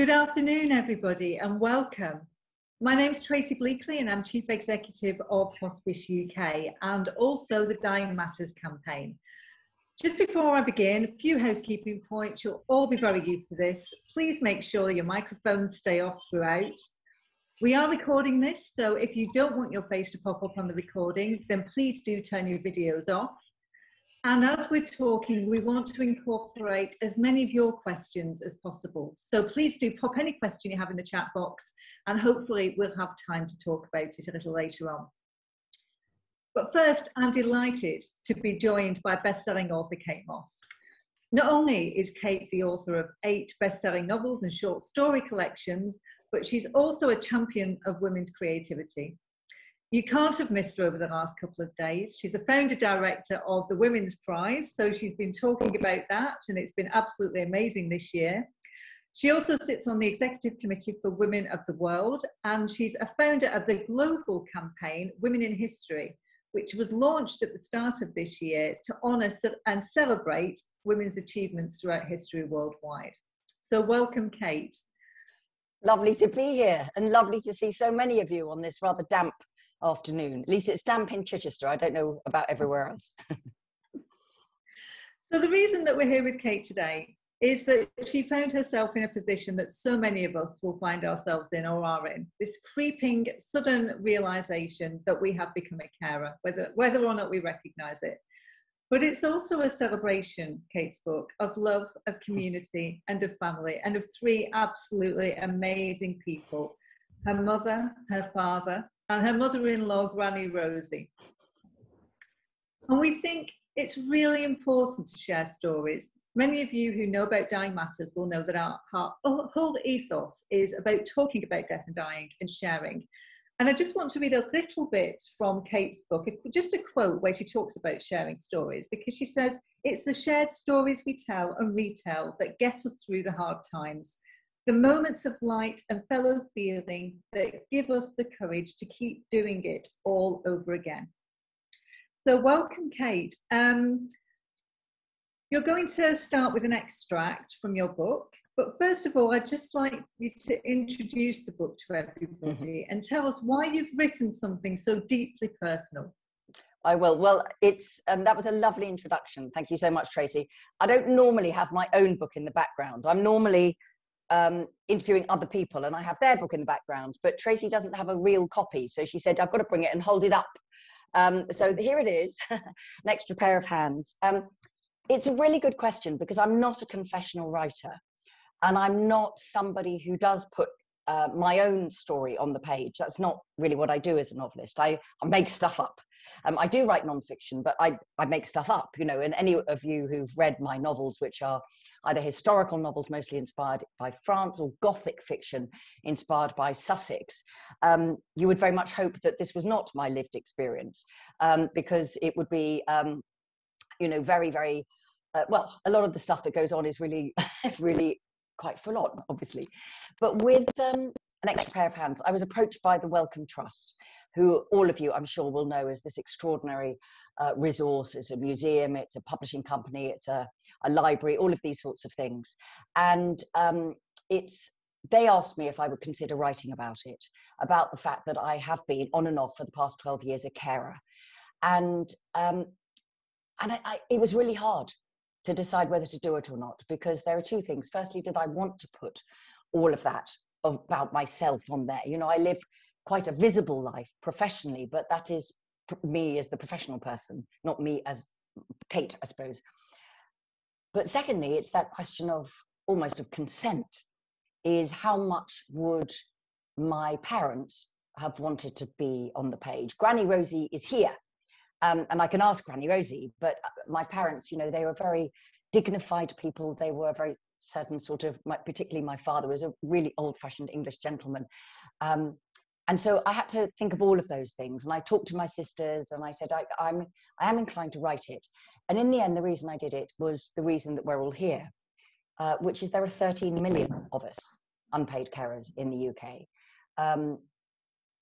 Good afternoon, everybody, and welcome. My name is Tracey Bleakley, and I'm Chief Executive of Hospice UK and also the Dying Matters campaign. Just before I begin, a few housekeeping points. You'll all be very used to this. Please make sure your microphones stay off throughout. We are recording this, so if you don't want your face to pop up on the recording, then please do turn your videos off. And as we're talking, we want to incorporate as many of your questions as possible. So please do pop any question you have in the chat box, and hopefully we'll have time to talk about it a little later on. But first, I'm delighted to be joined by best-selling author Kate Mosse. Not only is Kate the author of eight best-selling novels and short story collections, but she's also a champion of women's creativity. You can't have missed her over the last couple of days. She's a founder director of the Women's Prize, so she's been talking about that, and it's been absolutely amazing this year. She also sits on the executive committee for Women of the World, and she's a founder of the global campaign Women in History, which was launched at the start of this year to honour and celebrate women's achievements throughout history worldwide. So, welcome, Kate. Lovely to be here and lovely to see so many of you on this rather damp afternoon. At least it's damp in Chichester. I don't know about everywhere else. so, the reason that we're here with Kate today is that she found herself in a position that so many of us will find ourselves in or are in this creeping sudden realization that we have become a carer, whether, whether or not we recognize it. But it's also a celebration, Kate's book, of love, of community, and of family, and of three absolutely amazing people her mother, her father, and her mother in law, Granny Rosie. And we think it's really important to share stories. Many of you who know about Dying Matters will know that our, our whole ethos is about talking about death and dying and sharing. And I just want to read a little bit from Kate's book, just a quote where she talks about sharing stories, because she says, It's the shared stories we tell and retell that get us through the hard times, the moments of light and fellow feeling that give us the courage to keep doing it all over again. So, welcome, Kate. Um, you're going to start with an extract from your book. But first of all, I'd just like you to introduce the book to everybody mm-hmm. and tell us why you've written something so deeply personal. I will. Well, it's um, that was a lovely introduction. Thank you so much, Tracey. I don't normally have my own book in the background. I'm normally um, interviewing other people, and I have their book in the background. But Tracey doesn't have a real copy, so she said I've got to bring it and hold it up. Um, so here it is, an extra pair of hands. Um, it's a really good question because I'm not a confessional writer and I'm not somebody who does put uh, my own story on the page. That's not really what I do as a novelist. I, I make stuff up. Um, I do write nonfiction, but I, I make stuff up, you know, and any of you who've read my novels, which are either historical novels mostly inspired by France or Gothic fiction inspired by Sussex, um, you would very much hope that this was not my lived experience um, because it would be, um, you know, very, very, uh, well, a lot of the stuff that goes on is really, really quite full on, obviously. But with um, an extra pair of hands, I was approached by the Wellcome Trust, who all of you, I'm sure, will know as this extraordinary uh, resource. It's a museum, it's a publishing company, it's a, a library, all of these sorts of things. And um, it's they asked me if I would consider writing about it, about the fact that I have been on and off for the past 12 years a carer. And um, and I, I, it was really hard to decide whether to do it or not because there are two things firstly did i want to put all of that about myself on there you know i live quite a visible life professionally but that is me as the professional person not me as kate i suppose but secondly it's that question of almost of consent is how much would my parents have wanted to be on the page granny rosie is here um, and I can ask Granny Rosie, but uh, my parents, you know, they were very dignified people. They were very certain sort of, my, particularly my father was a really old-fashioned English gentleman. Um, and so I had to think of all of those things. And I talked to my sisters and I said, I, I'm, I am inclined to write it. And in the end, the reason I did it was the reason that we're all here, uh, which is there are 13 million of us unpaid carers in the UK. Um,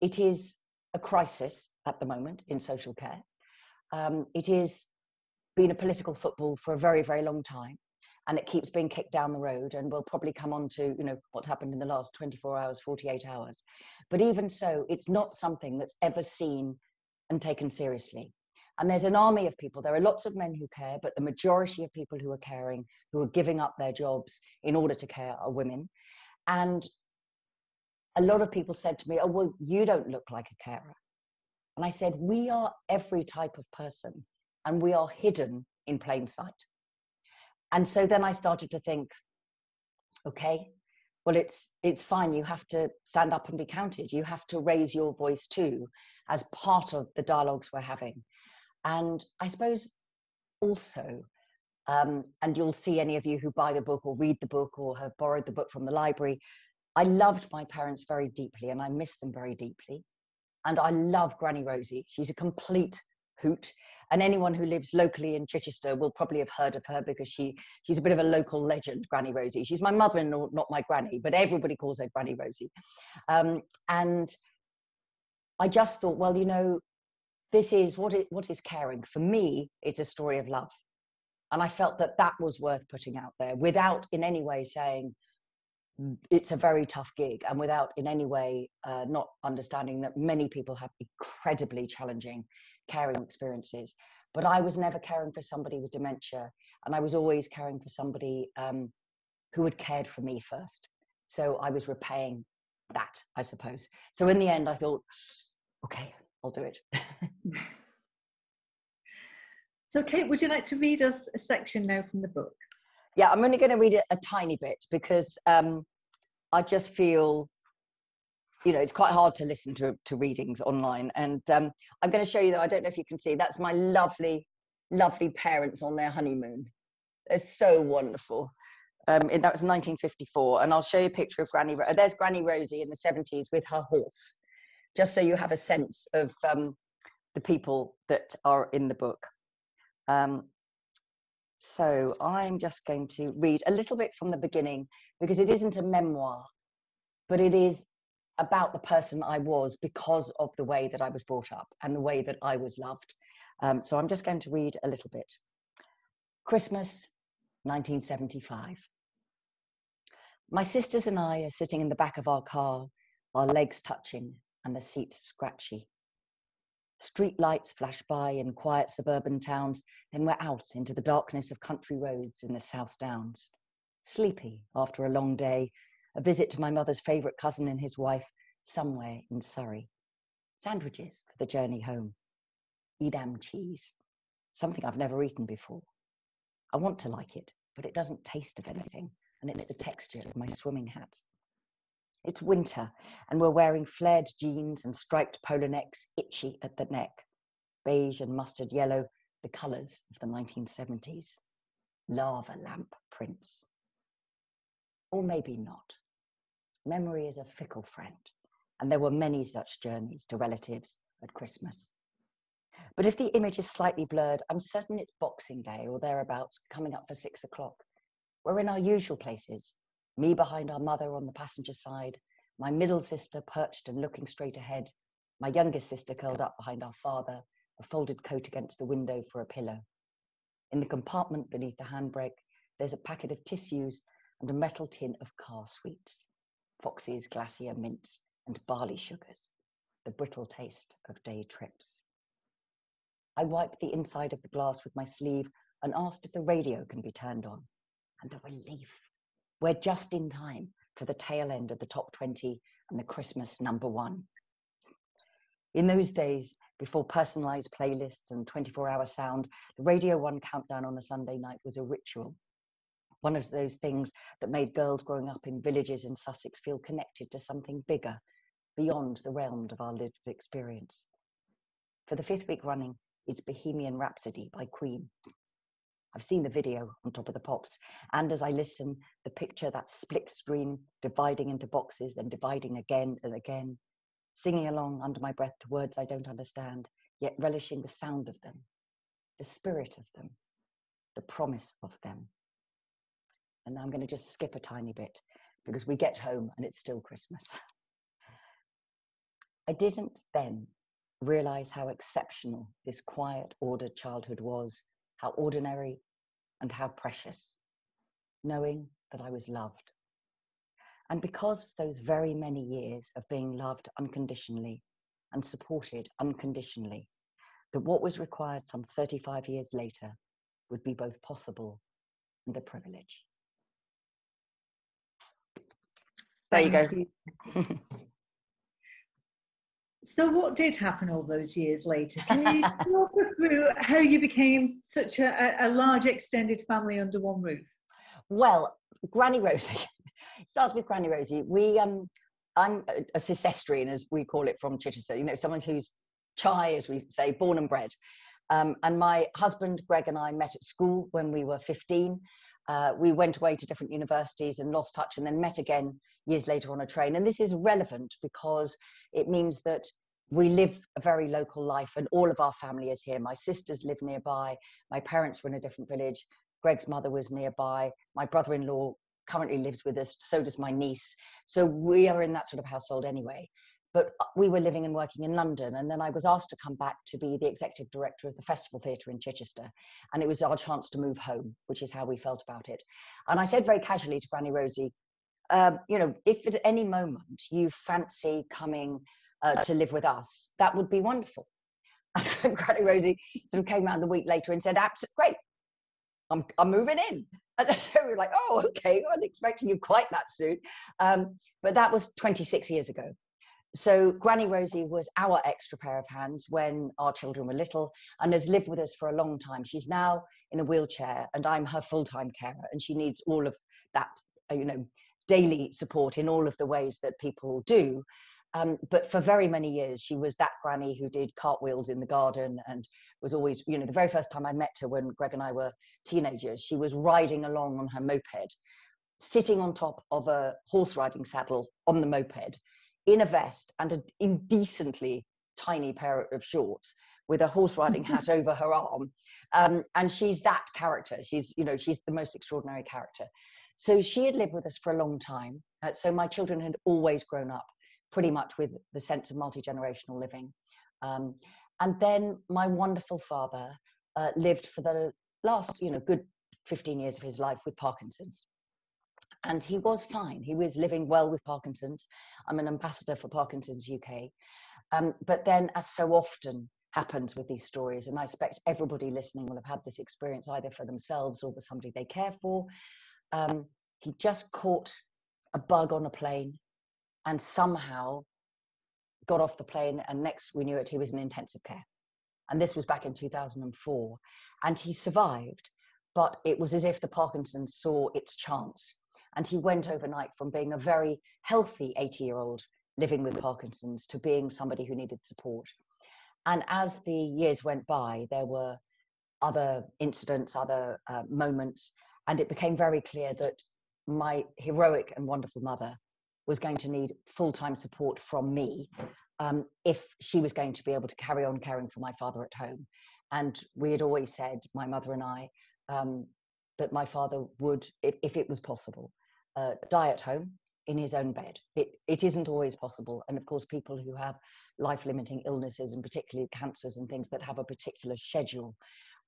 it is a crisis at the moment in social care. Um, it is been a political football for a very, very long time. And it keeps being kicked down the road and we'll probably come on to you know what's happened in the last 24 hours 48 hours. But even so it's not something that's ever seen and taken seriously. And there's an army of people. There are lots of men who care but the majority of people who are caring who are giving up their jobs in order to care are women. And a lot of people said to me oh well you don't look like a carer. And i said we are every type of person and we are hidden in plain sight and so then i started to think okay well it's it's fine. You have to stand up and be counted. You have to raise your voice too as part of the dialogues we're having. And i suppose also um, and you'll see any of you who buy the book or read the book or have borrowed the book from the library i loved my parents very deeply and i miss them very deeply. And i love granny rosie. She's a complete hoot and anyone who lives locally in Chichester will probably have heard of her because she she's a bit of a local legend, Granny Rosie. She's my mother-in-law, not my granny, but everybody calls her Granny Rosie. Um, and I just thought, well, you know, this is what it, what is caring for me. It's a story of love, and I felt that that was worth putting out there without in any way saying it's a very tough gig and without in any way uh, not understanding that many people have incredibly challenging caring experiences. But I was never caring for somebody with dementia, and I was always caring for somebody um, who had cared for me first. So I was repaying that, I suppose. So in the end, I thought, okay, I'll do it. so, Kate, would you like to read us a section now from the book? Yeah, I'm only going to read it a tiny bit because um, I just feel you know it's quite hard to listen to to readings online. And um, i'm going to show you that i don't know if you can see that's my lovely lovely parents on their honeymoon. They're so wonderful. Um, that was 1954 and i'll show you a picture of granny there's granny rosie in the 70s with her horse. Just so you have a sense of um, the people that are in the book. Um, so i'm just going to read a little bit from the beginning because it isn't a memoir but it is about the person I was because of the way that I was brought up and the way that I was loved. Um, so I'm just going to read a little bit. Christmas 1975. My sisters and I are sitting in the back of our car, our legs touching and the seat scratchy. Street lights flash by in quiet suburban towns, then we're out into the darkness of country roads in the South Downs. Sleepy after a long day, a visit to my mother's favourite cousin and his wife somewhere in Surrey. Sandwiches for the journey home. Edam cheese, something I've never eaten before. I want to like it, but it doesn't taste of anything, and it's the texture of my swimming hat. It's winter, and we're wearing flared jeans and striped polo necks, itchy at the neck. Beige and mustard yellow, the colours of the 1970s. Lava lamp prints. Or maybe not. Memory is a fickle friend, and there were many such journeys to relatives at Christmas. But if the image is slightly blurred, I'm certain it's Boxing Day or thereabouts, coming up for six o'clock. We're in our usual places, me behind our mother on the passenger side, my middle sister perched and looking straight ahead, my youngest sister curled up behind our father, a folded coat against the window for a pillow. In the compartment beneath the handbrake, there's a packet of tissues and a metal tin of car sweets. Foxy's glacier mints, and barley sugars, the brittle taste of day trips. I wipe the inside of the glass with my sleeve and asked if the radio can be turned on. And the relief. We're just in time for the tail end of the top 20 and the Christmas number one. In those days, before personalized playlists and 24 hour sound, the Radio 1 countdown on a Sunday night was a ritual one of those things that made girls growing up in villages in Sussex feel connected to something bigger, beyond the realm of our lived experience. For the fifth week running, it's Bohemian Rhapsody by Queen. I've seen the video on top of the pops, and as I listen, the picture that split screen dividing into boxes, then dividing again and again, singing along under my breath to words I don't understand, yet relishing the sound of them, the spirit of them, the promise of them. And I'm going to just skip a tiny bit because we get home and it's still Christmas. I didn't then realize how exceptional this quiet, ordered childhood was, how ordinary and how precious. knowing that I was loved. And because of those very many years of being loved unconditionally and supported unconditionally, that what was required some 35 years later would be both possible and a privilege. There you go. So, what did happen all those years later? Can you walk us through how you became such a, a large extended family under one roof? Well, Granny Rosie. it starts with Granny Rosie. We, um, I'm a, a Cicestrian, as we call it from Chichester. You know, someone who's chai, as we say, born and bred. Um, and my husband, Greg, and I met at school when we were 15. Uh, we went away to different universities and lost touch and then met again years later on a train. And this is relevant because it means that we live a very local life and all of our family is here. My sisters live nearby. My parents were in a different village. Greg's mother was nearby. My brother in law currently lives with us. So does my niece. So we are in that sort of household anyway but uh, we were living and working in London. And then I was asked to come back to be the executive director of the Festival Theatre in Chichester. And it was our chance to move home, which is how we felt about it. And I said very casually to Granny Rosie, um, you know, if at any moment you fancy coming uh, to live with us, that would be wonderful. And Granny Rosie sort of came out the week later and said, absolutely great, I'm, I'm moving in. And so we were like, oh, okay, I wasn't expecting you quite that soon. Um, but that was 26 years ago so Granny Rosie was our extra pair of hands when our children were little and has lived with us for a long time. She's now in a wheelchair and I'm her full-time carer and she needs all of that, uh, you know, daily support in all of the ways that people do. Um, but for very many years, she was that granny who did cartwheels in the garden and was always, you know, the very first time I met her when Greg and I were teenagers, she was riding along on her moped, sitting on top of a horse riding saddle on the moped in a vest and an indecently tiny pair of shorts with a horse riding hat over her arm. Um, and she's that character. She's, you know, she's the most extraordinary character. So she had lived with us for a long time. Uh, so my children had always grown up pretty much with the sense of multi-generational living. Um, and then my wonderful father uh, lived for the last, you know, good 15 years of his life with Parkinson's and he was fine. He was living well with Parkinson's. I'm an ambassador for Parkinson's UK. Um, but then, as so often happens with these stories, and I expect everybody listening will have had this experience either for themselves or for somebody they care for, um, he just caught a bug on a plane and somehow got off the plane. And next we knew it, he was in intensive care. And this was back in 2004. And he survived, but it was as if the Parkinson's saw its chance and he went overnight from being a very healthy 80 year old living with Parkinson's to being somebody who needed support. And as the years went by, there were other incidents, other uh, moments, and it became very clear that my heroic and wonderful mother was going to need full time support from me um, if she was going to be able to carry on caring for my father at home. And we had always said, my mother and I, um, that my father would, if, it was possible, uh, die at home in his own bed. It, it isn't always possible. And of course, people who have life limiting illnesses and particularly cancers and things that have a particular schedule,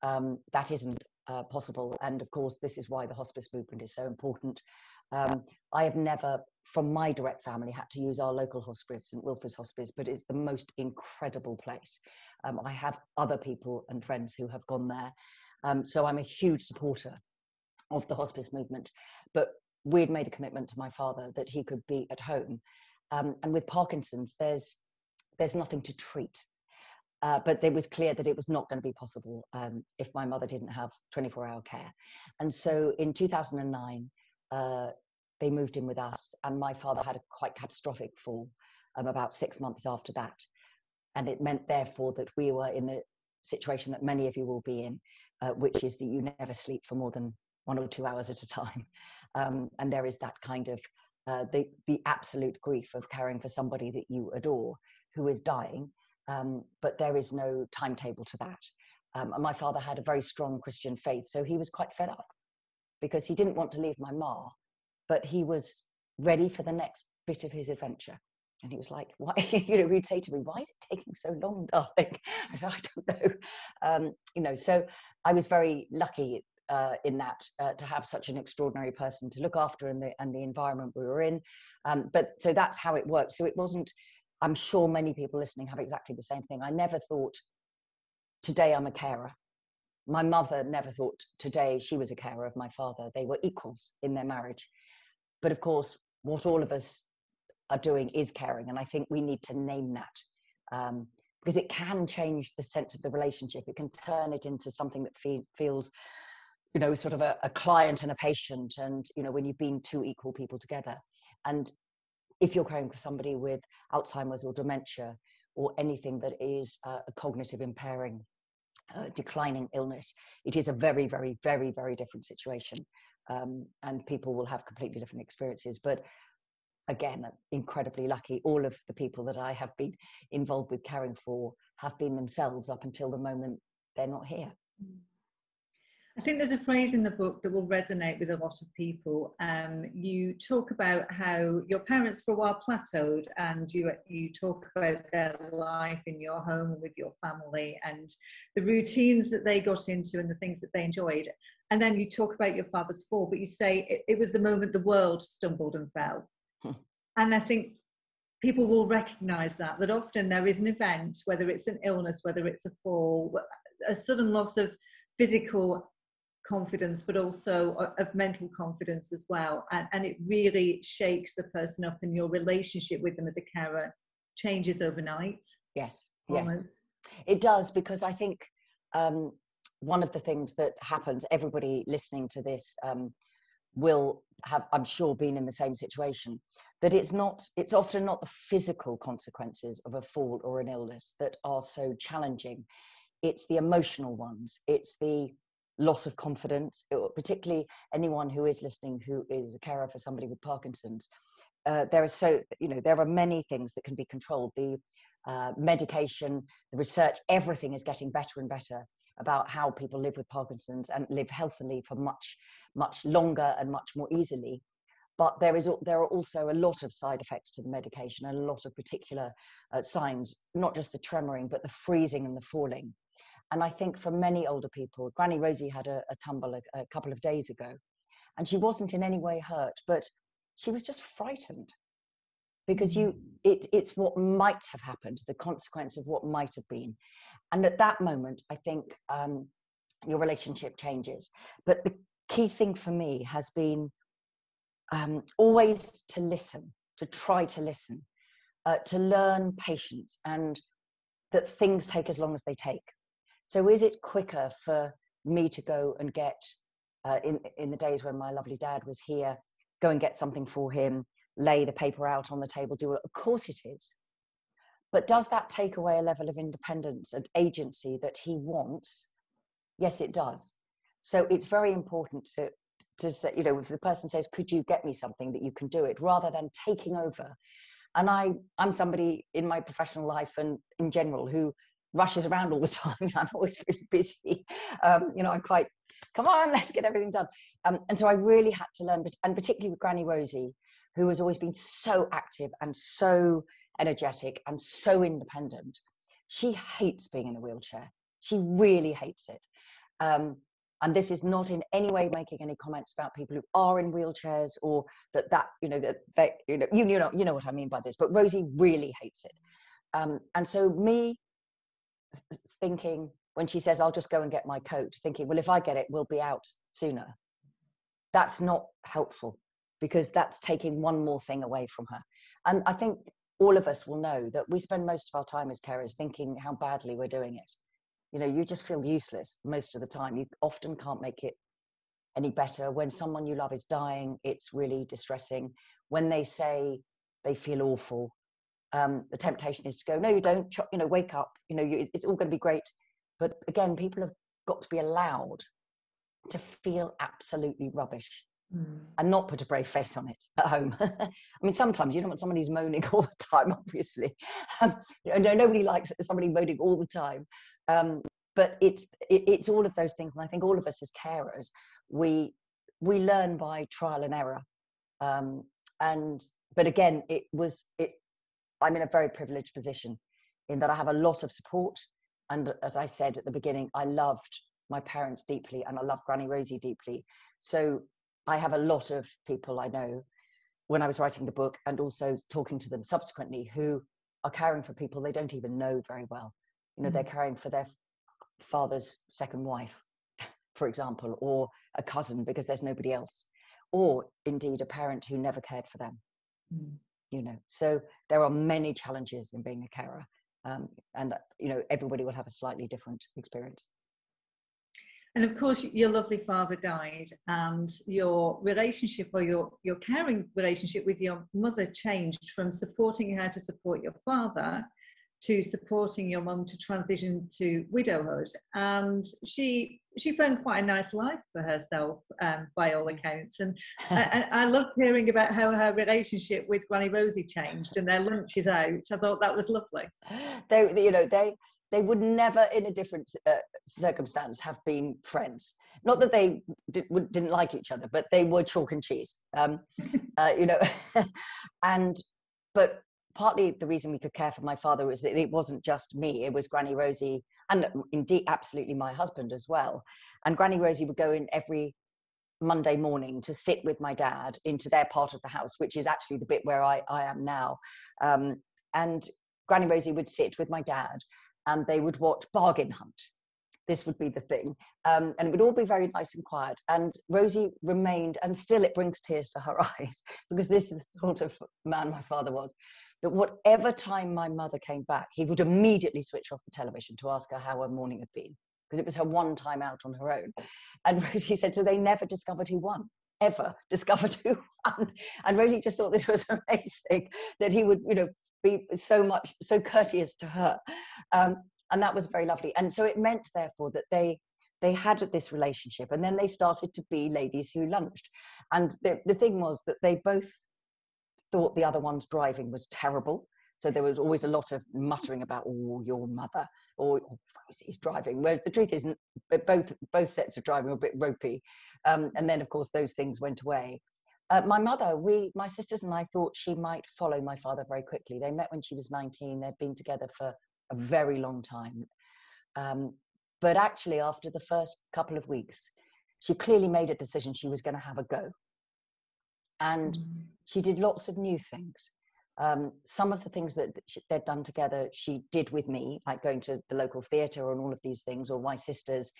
um, that isn't uh, possible. And of course, this is why the hospice movement is so important. Um, I have never, from my direct family, had to use our local hospice, St Wilfrid's Hospice, but it's the most incredible place. Um, I have other people and friends who have gone there. Um, so I'm a huge supporter of the hospice movement. But we'd made a commitment to my father that he could be at home. Um, and with Parkinson's, there's there's nothing to treat. Uh, but it was clear that it was not going to be possible um, if my mother didn't have 24-hour care. And so in 2009, uh, they moved in with us, and my father had a quite catastrophic fall um, about six months after that. And it meant, therefore, that we were in the situation that many of you will be in, uh, which is that you never sleep for more than one or two hours at a time. Um, and there is that kind of uh, the, the absolute grief of caring for somebody that you adore who is dying, um, but there is no timetable to that. Um, and my father had a very strong Christian faith, so he was quite fed up because he didn't want to leave my ma, but he was ready for the next bit of his adventure. And he was like, why, you know, he'd say to me, why is it taking so long, darling? I said, I don't know. Um, you know, so I was very lucky uh, in that uh, to have such an extraordinary person to look after and the and the environment we were in. Um, but so that's how it worked. So it wasn't. I'm sure many people listening have exactly the same thing. I never thought today I'm a carer. My mother never thought today she was a carer of my father. They were equals in their marriage. But of course, what all of us are doing is caring. And I think we need to name that um, because it can change the sense of the relationship. It can turn it into something that fe- feels, you know, sort of a, a client and a patient. And, you know, when you've been two equal people together. And if you're caring for somebody with Alzheimer's or dementia or anything that is uh, a cognitive impairing, uh, declining illness, it is a very, very, very, very different situation. Um, and people will have completely different experiences. But again, incredibly lucky. All of the people that I have been involved with caring for have been themselves up until the moment they're not here. Mm. I think there's a phrase in the book that will resonate with a lot of people. Um, you talk about how your parents for a while plateaued, and you you talk about their life in your home with your family and the routines that they got into and the things that they enjoyed. And then you talk about your father's fall, but you say it, it was the moment the world stumbled and fell. Hmm. And I think people will recognize that that often there is an event, whether it's an illness, whether it's a fall, a sudden loss of physical confidence, but also of mental confidence as well. And, and it really shakes the person up, and your relationship with them as a carer changes overnight. Yes, almost. yes, it does because I think um, one of the things that happens. Everybody listening to this um, will have, I'm sure, been in the same situation. That it's not. It's often not the physical consequences of a fall or an illness that are so challenging. It's the emotional ones. It's the loss of confidence, particularly anyone who is listening who is a carer for somebody with Parkinson's. Uh, there are so you know there are many things that can be controlled. The uh, medication, the research, everything is getting better and better about how people live with Parkinson's and live healthily for much much longer and much more easily. But there is there are also a lot of side effects to the medication and a lot of particular uh, signs, not just the tremoring, but the freezing and the falling. And I think for many older people, Granny Rosie had a, a tumble a, a couple of days ago, and she wasn't in any way hurt, but she was just frightened because you mm. it, it's what might have happened the consequence of what might have been. And at that moment i think um, your relationship changes. But the key thing for me has been um, always to listen to try to listen uh, to learn patience and that things take as long as they take so is it quicker for me to go and get uh, in in the days when my lovely dad was here, go and get something for him, lay the paper out on the table, do it? Of course it is. But does that take away a level of independence and agency that he wants? Yes, it does. So it's very important to to say, you know, if the person says, "Could you get me something that you can do it," rather than taking over. And I, I'm somebody in my professional life and in general who rushes around all the time. I'm always really busy. Um, you know, I'm quite, come on, let's get everything done. Um, and so I really had to learn, and particularly with Granny Rosie, who has always been so active and so energetic and so independent. She hates being in a wheelchair. She really hates it. Um, and this is not in any way making any comments about people who are in wheelchairs or that that you know that they you know you, you know you know what I mean by this. But Rosie really hates it. Um, and so me thinking when she says, I'll just go and get my coat, thinking, well, if I get it, we'll be out sooner. That's not helpful because that's taking one more thing away from her. And I think all of us will know that we spend most of our time as carers thinking how badly we're doing it. You know, you just feel useless most of the time. You often can't make it any better. When someone you love is dying, it's really distressing. When they say they feel awful, um, the temptation is to go, no, you don't, you know, wake up, you know, you, it's all going to be great. But again, people have got to be allowed to feel absolutely rubbish mm. and not put a brave face on it at home. I mean, sometimes you don't want somebody who's moaning all the time, obviously. Um, you know, nobody likes somebody moaning all the time. Um, but it's it, it's all of those things, and I think all of us as carers, we we learn by trial and error. Um, and but again, it was it I'm in a very privileged position in that I have a lot of support. And as I said at the beginning, I loved my parents deeply and I love Granny Rosie deeply. So I have a lot of people I know when I was writing the book and also talking to them subsequently who are caring for people they don't even know very well. You know, mm-hmm. they're caring for their father's second wife, for example, or a cousin because there's nobody else, or indeed a parent who never cared for them. Mm-hmm. You know, so there are many challenges in being a carer, um, and you know everybody will have a slightly different experience. And of course, your lovely father died, and your relationship or your, your caring relationship with your mother changed from supporting her to support your father to supporting your mum to transition to widowhood. And she she found quite a nice life for herself, um, by all accounts. And I, I loved hearing about how her relationship with Granny Rosie changed and their lunches out. I thought that was lovely. They, you know, they they would never in a different uh, circumstance have been friends not that they did, not like each other but they were chalk and cheese um, uh, you know and but partly the reason we could care for my father was that it wasn't just me it was granny rosie and indeed absolutely my husband as well and granny rosie would go in every monday morning to sit with my dad into their part of the house which is actually the bit where i, I am now um, and granny rosie would sit with my dad and they would watch Bargain Hunt. This would be the thing. Um, and it would all be very nice and quiet. And Rosie remained, and still it brings tears to her eyes, because this is the sort of man my father was. That whatever time my mother came back, he would immediately switch off the television to ask her how her morning had been, because it was her one time out on her own. And Rosie said, so they never discovered who won ever discovered who won. And Rosie just thought this was amazing that he would, you know, be so much so courteous to her um, and that was very lovely and so it meant therefore that they they had this relationship and then they started to be ladies who lunched and the, the thing was that they both thought the other one's driving was terrible so there was always a lot of muttering about oh your mother or oh, Rosie's driving whereas the truth isn't both both sets of driving were a bit ropey um, and then of course those things went away uh, my mother, we, my sisters and I thought she might follow my father very quickly. They met when she was 19. They'd been together for a very long time. Um, but actually, after the first couple of weeks, she clearly made a decision she was going to have a go. And mm. she did lots of new things. Um, some of the things that they'd done together, she did with me, like going to the local theatre and all of these things, or my sisters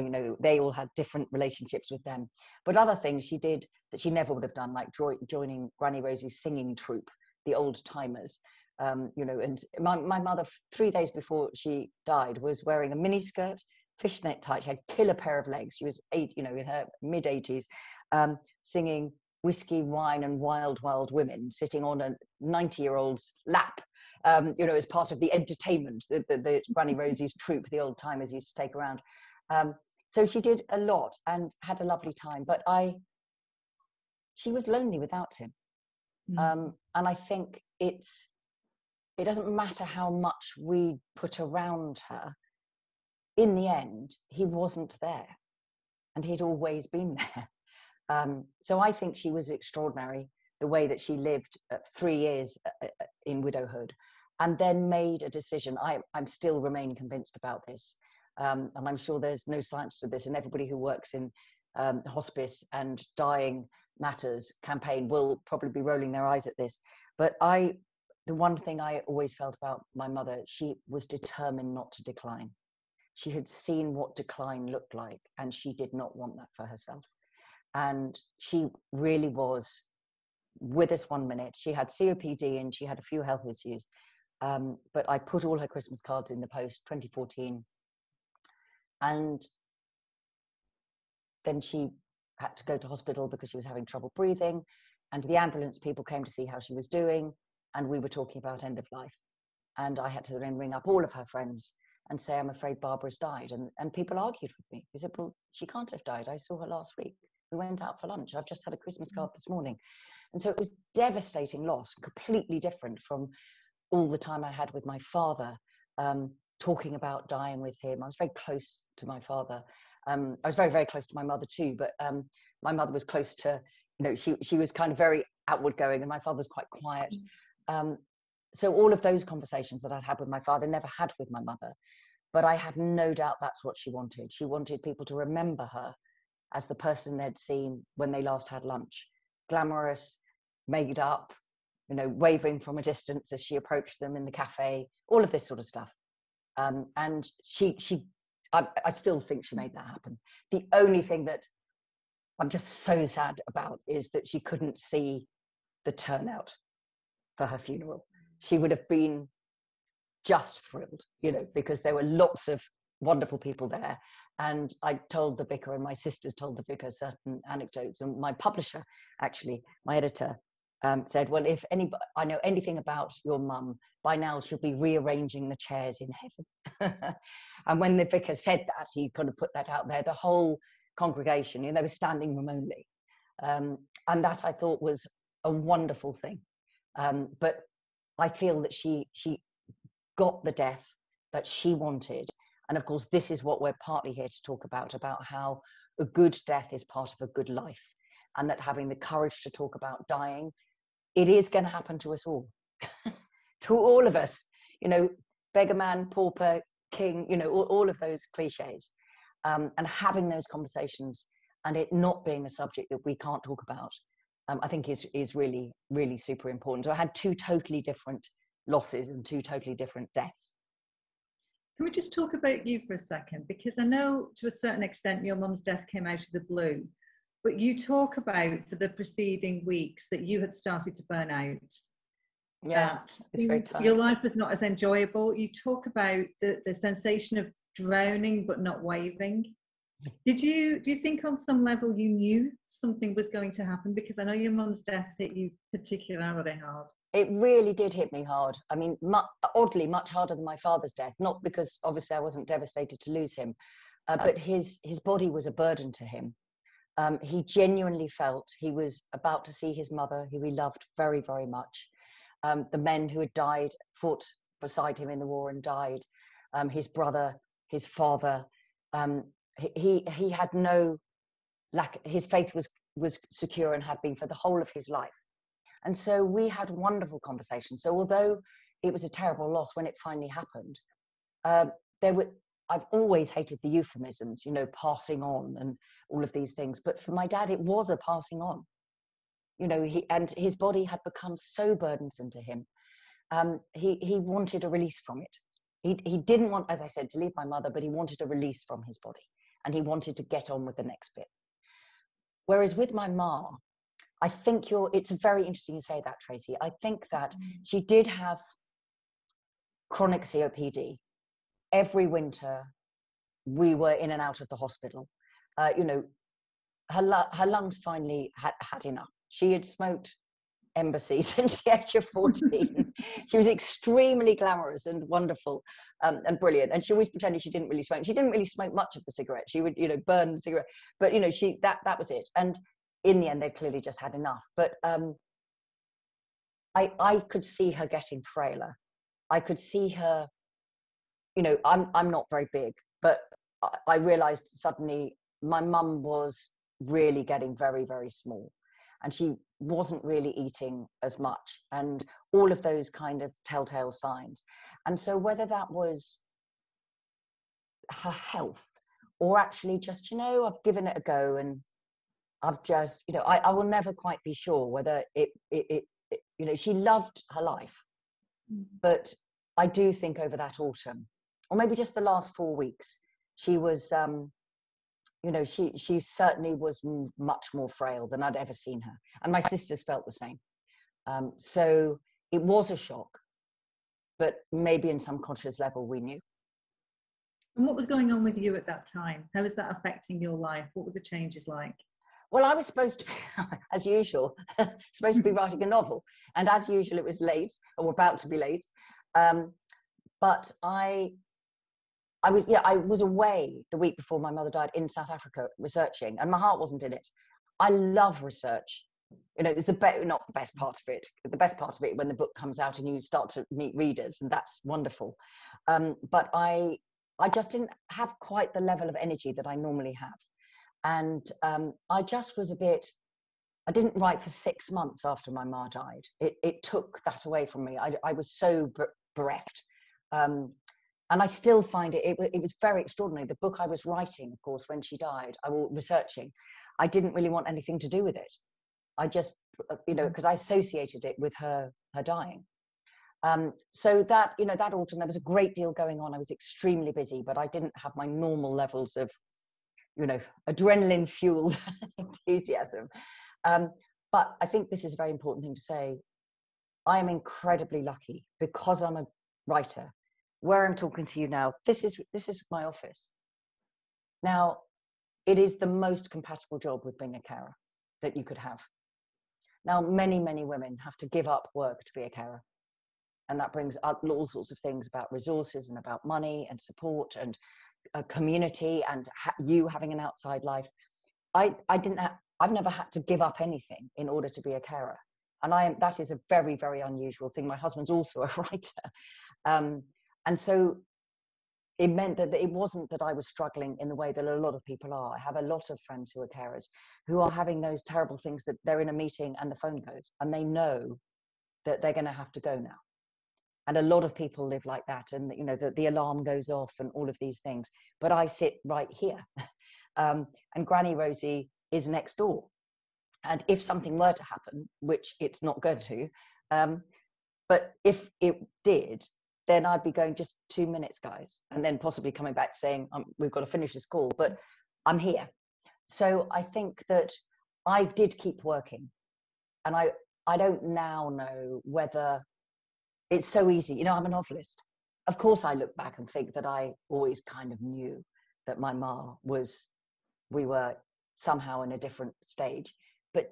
you know they all had different relationships with them but other things she did that she never would have done like joining granny rosie's singing troupe the old timers um, you know and my, my mother three days before she died was wearing a mini skirt fishnet tight she had killer pair of legs she was eight you know in her mid 80s um, singing whiskey wine and wild wild women sitting on a 90 year old's lap um, you know as part of the entertainment that the, the granny rosie's troupe the old timers used to take around um, so she did a lot and had a lovely time. But I, she was lonely without him. Mm. Um, and I think it's, it doesn't matter how much we put around her. In the end, he wasn't there, and he'd always been there. Um, so I think she was extraordinary the way that she lived uh, three years uh, uh, in widowhood and then made a decision. I, I'm still remain convinced about this um, and I'm sure there's no science to this, and everybody who works in um, hospice and dying matters campaign will probably be rolling their eyes at this. But I, the one thing I always felt about my mother, she was determined not to decline. She had seen what decline looked like, and she did not want that for herself. And she really was with us one minute. She had COPD and she had a few health issues. Um, but I put all her Christmas cards in the post 2014 and then she had to go to hospital because she was having trouble breathing. And the ambulance people came to see how she was doing. And we were talking about end of life. And I had to then ring up all of her friends and say, I'm afraid Barbara's died. And, and people argued with me. They said, Well, she can't have died. I saw her last week. We went out for lunch. I've just had a Christmas card this morning. And so it was devastating loss, completely different from all the time I had with my father. Um, talking about dying with him. I was very close to my father. Um, I was very, very close to my mother too, but um, my mother was close to, you know, she, she was kind of very outward going and my father was quite quiet. Mm. Um, so all of those conversations that I'd had with my father, never had with my mother. but I have no doubt that's what she wanted. She wanted people to remember her as the person they'd seen when they last had lunch glamorous, made up, you know, waving from a distance as she approached them in the cafe, all of this sort of stuff. Um, and she, she, I, I still think she made that happen. The only thing that I'm just so sad about is that she couldn't see the turnout for her funeral. She would have been just thrilled, you know, because there were lots of wonderful people there. And I told the vicar, and my sisters told the vicar certain anecdotes. And my publisher, actually, my editor, um, said, "Well, if any, I know anything about your mum, by now she'll be rearranging the chairs in heaven." and when the vicar said that, he kind of put that out there. The whole congregation, you know, they were standing room only, um, and that I thought was a wonderful thing. Um, but I feel that she she got the death that she wanted. And of course, this is what we're partly here to talk about about how a good death is part of a good life, and that having the courage to talk about dying, it is going to happen to us all, to all of us. You know, beggar man, pauper, king, you know, all, all of those cliches. Um, and having those conversations and it not being a subject that we can't talk about, um, I think is, is really, really super important. So I had two totally different losses and two totally different deaths. Can we just talk about you for a second? Because I know to a certain extent your mum's death came out of the blue, but you talk about for the preceding weeks that you had started to burn out. Yeah, uh, It's very tough. your life was not as enjoyable. You talk about the, the sensation of drowning but not waving. Did you do you think on some level you knew something was going to happen? Because I know your mum's death hit you particularly hard it really did hit me hard. I mean, mu- oddly, much harder than my father's death. Not because obviously I wasn't devastated to lose him, uh, but his his body was a burden to him. Um, he genuinely felt he was about to see his mother, who he loved very, very much. Um, the men who had died, fought beside him in the war and died. Um, his brother, his father. Um, he, he he had no lack. His faith was was secure and had been for the whole of his life. And so we had wonderful conversations. So although it was a terrible loss when it finally happened, uh, there were I've always hated the euphemisms, you know, passing on and all of these things. But for my dad, it was a passing on. You know, he and his body had become so burdensome to him. Um, he he wanted a release from it. He he didn't want, as I said, to leave my mother, but he wanted a release from his body, and he wanted to get on with the next bit. Whereas with my ma, I think you're, it's very interesting you say that, Tracey. I think that mm. she did have chronic COPD. Every winter, we were in and out of the hospital. Uh, you know, her, her lungs finally had, had enough. She had smoked embassy since the age of 14. she was extremely glamorous and wonderful um, and brilliant. And she always pretended she didn't really smoke. She didn't really smoke much of the cigarette. She would, you know, burn the cigarette. But, you know, she that that was it. And in the end, they clearly just had enough. But um, I, I could see her getting frailer. I could see her, you know, I'm, I'm not very big, but I, I realized suddenly my mum was really getting very, very small and she wasn't really eating as much and all of those kind of telltale signs. And so whether that was her health or actually just, you know, I've given it a go and I've just, you know, I, I will never quite be sure whether it, it, it, it you know, she loved her life. Mm. But I do think over that autumn, or maybe just the last four weeks, she was, um, you know, she, she certainly was m- much more frail than I'd ever seen her. And my sisters felt the same. Um, so it was a shock, but maybe in some conscious level we knew. And what was going on with you at that time? How was that affecting your life? What were the changes like? Well, I was supposed to, as usual, supposed to be writing a novel, and as usual, it was late or about to be late. Um, but I, I was, yeah, I was away the week before my mother died in South Africa researching, and my heart wasn't in it. I love research. You know, it's the be- not the best part of it. The best part of it when the book comes out and you start to meet readers, and that's wonderful. Um, but I, I just didn't have quite the level of energy that I normally have and um, I just was a bit. I didn't write for six months after my ma died. It it took that away from me. I I was so bereft, um, and I still find it, it, it was very extraordinary. The book I was writing, of course, when she died, I was researching, I didn't really want anything to do with it. I just, uh, you know, because mm. I associated it with her, her dying. Um, so that, you know, that autumn, there was a great deal going on. I was extremely busy, but I didn't have my normal levels of, you know, adrenaline fueled enthusiasm. Um, but I think this is a very important thing to say. I am incredibly lucky because I'm a writer where I'm talking to you now, this is this is my office. Now, it is the most compatible job with being a carer that you could have. Now, many, many women have to give up work to be a carer. And that brings up all sorts of things about resources and about money and support and a community and ha- you having an outside life. I, I didn't have, I've never had to give up anything in order to be a carer. And I am, that is a very, very unusual thing. My husband's also a writer. Um, and so it meant that it wasn't that I was struggling in the way that a lot of people are. I have a lot of friends who are carers who are having those terrible things that they're in a meeting and the phone goes and they know that they're going to have to go now. And a lot of people live like that, and you know the, the alarm goes off and all of these things. But I sit right here, um, and Granny Rosie is next door. And if something were to happen, which it's not going to, um, but if it did, then I'd be going just two minutes, guys, and then possibly coming back saying, um, we've got to finish this call, but I'm here. So I think that I did keep working. And I, I don't now know whether it's so easy. You know, I'm a novelist. Of course, I look back and think that I always kind of knew that my ma was, we were somehow in a different stage. But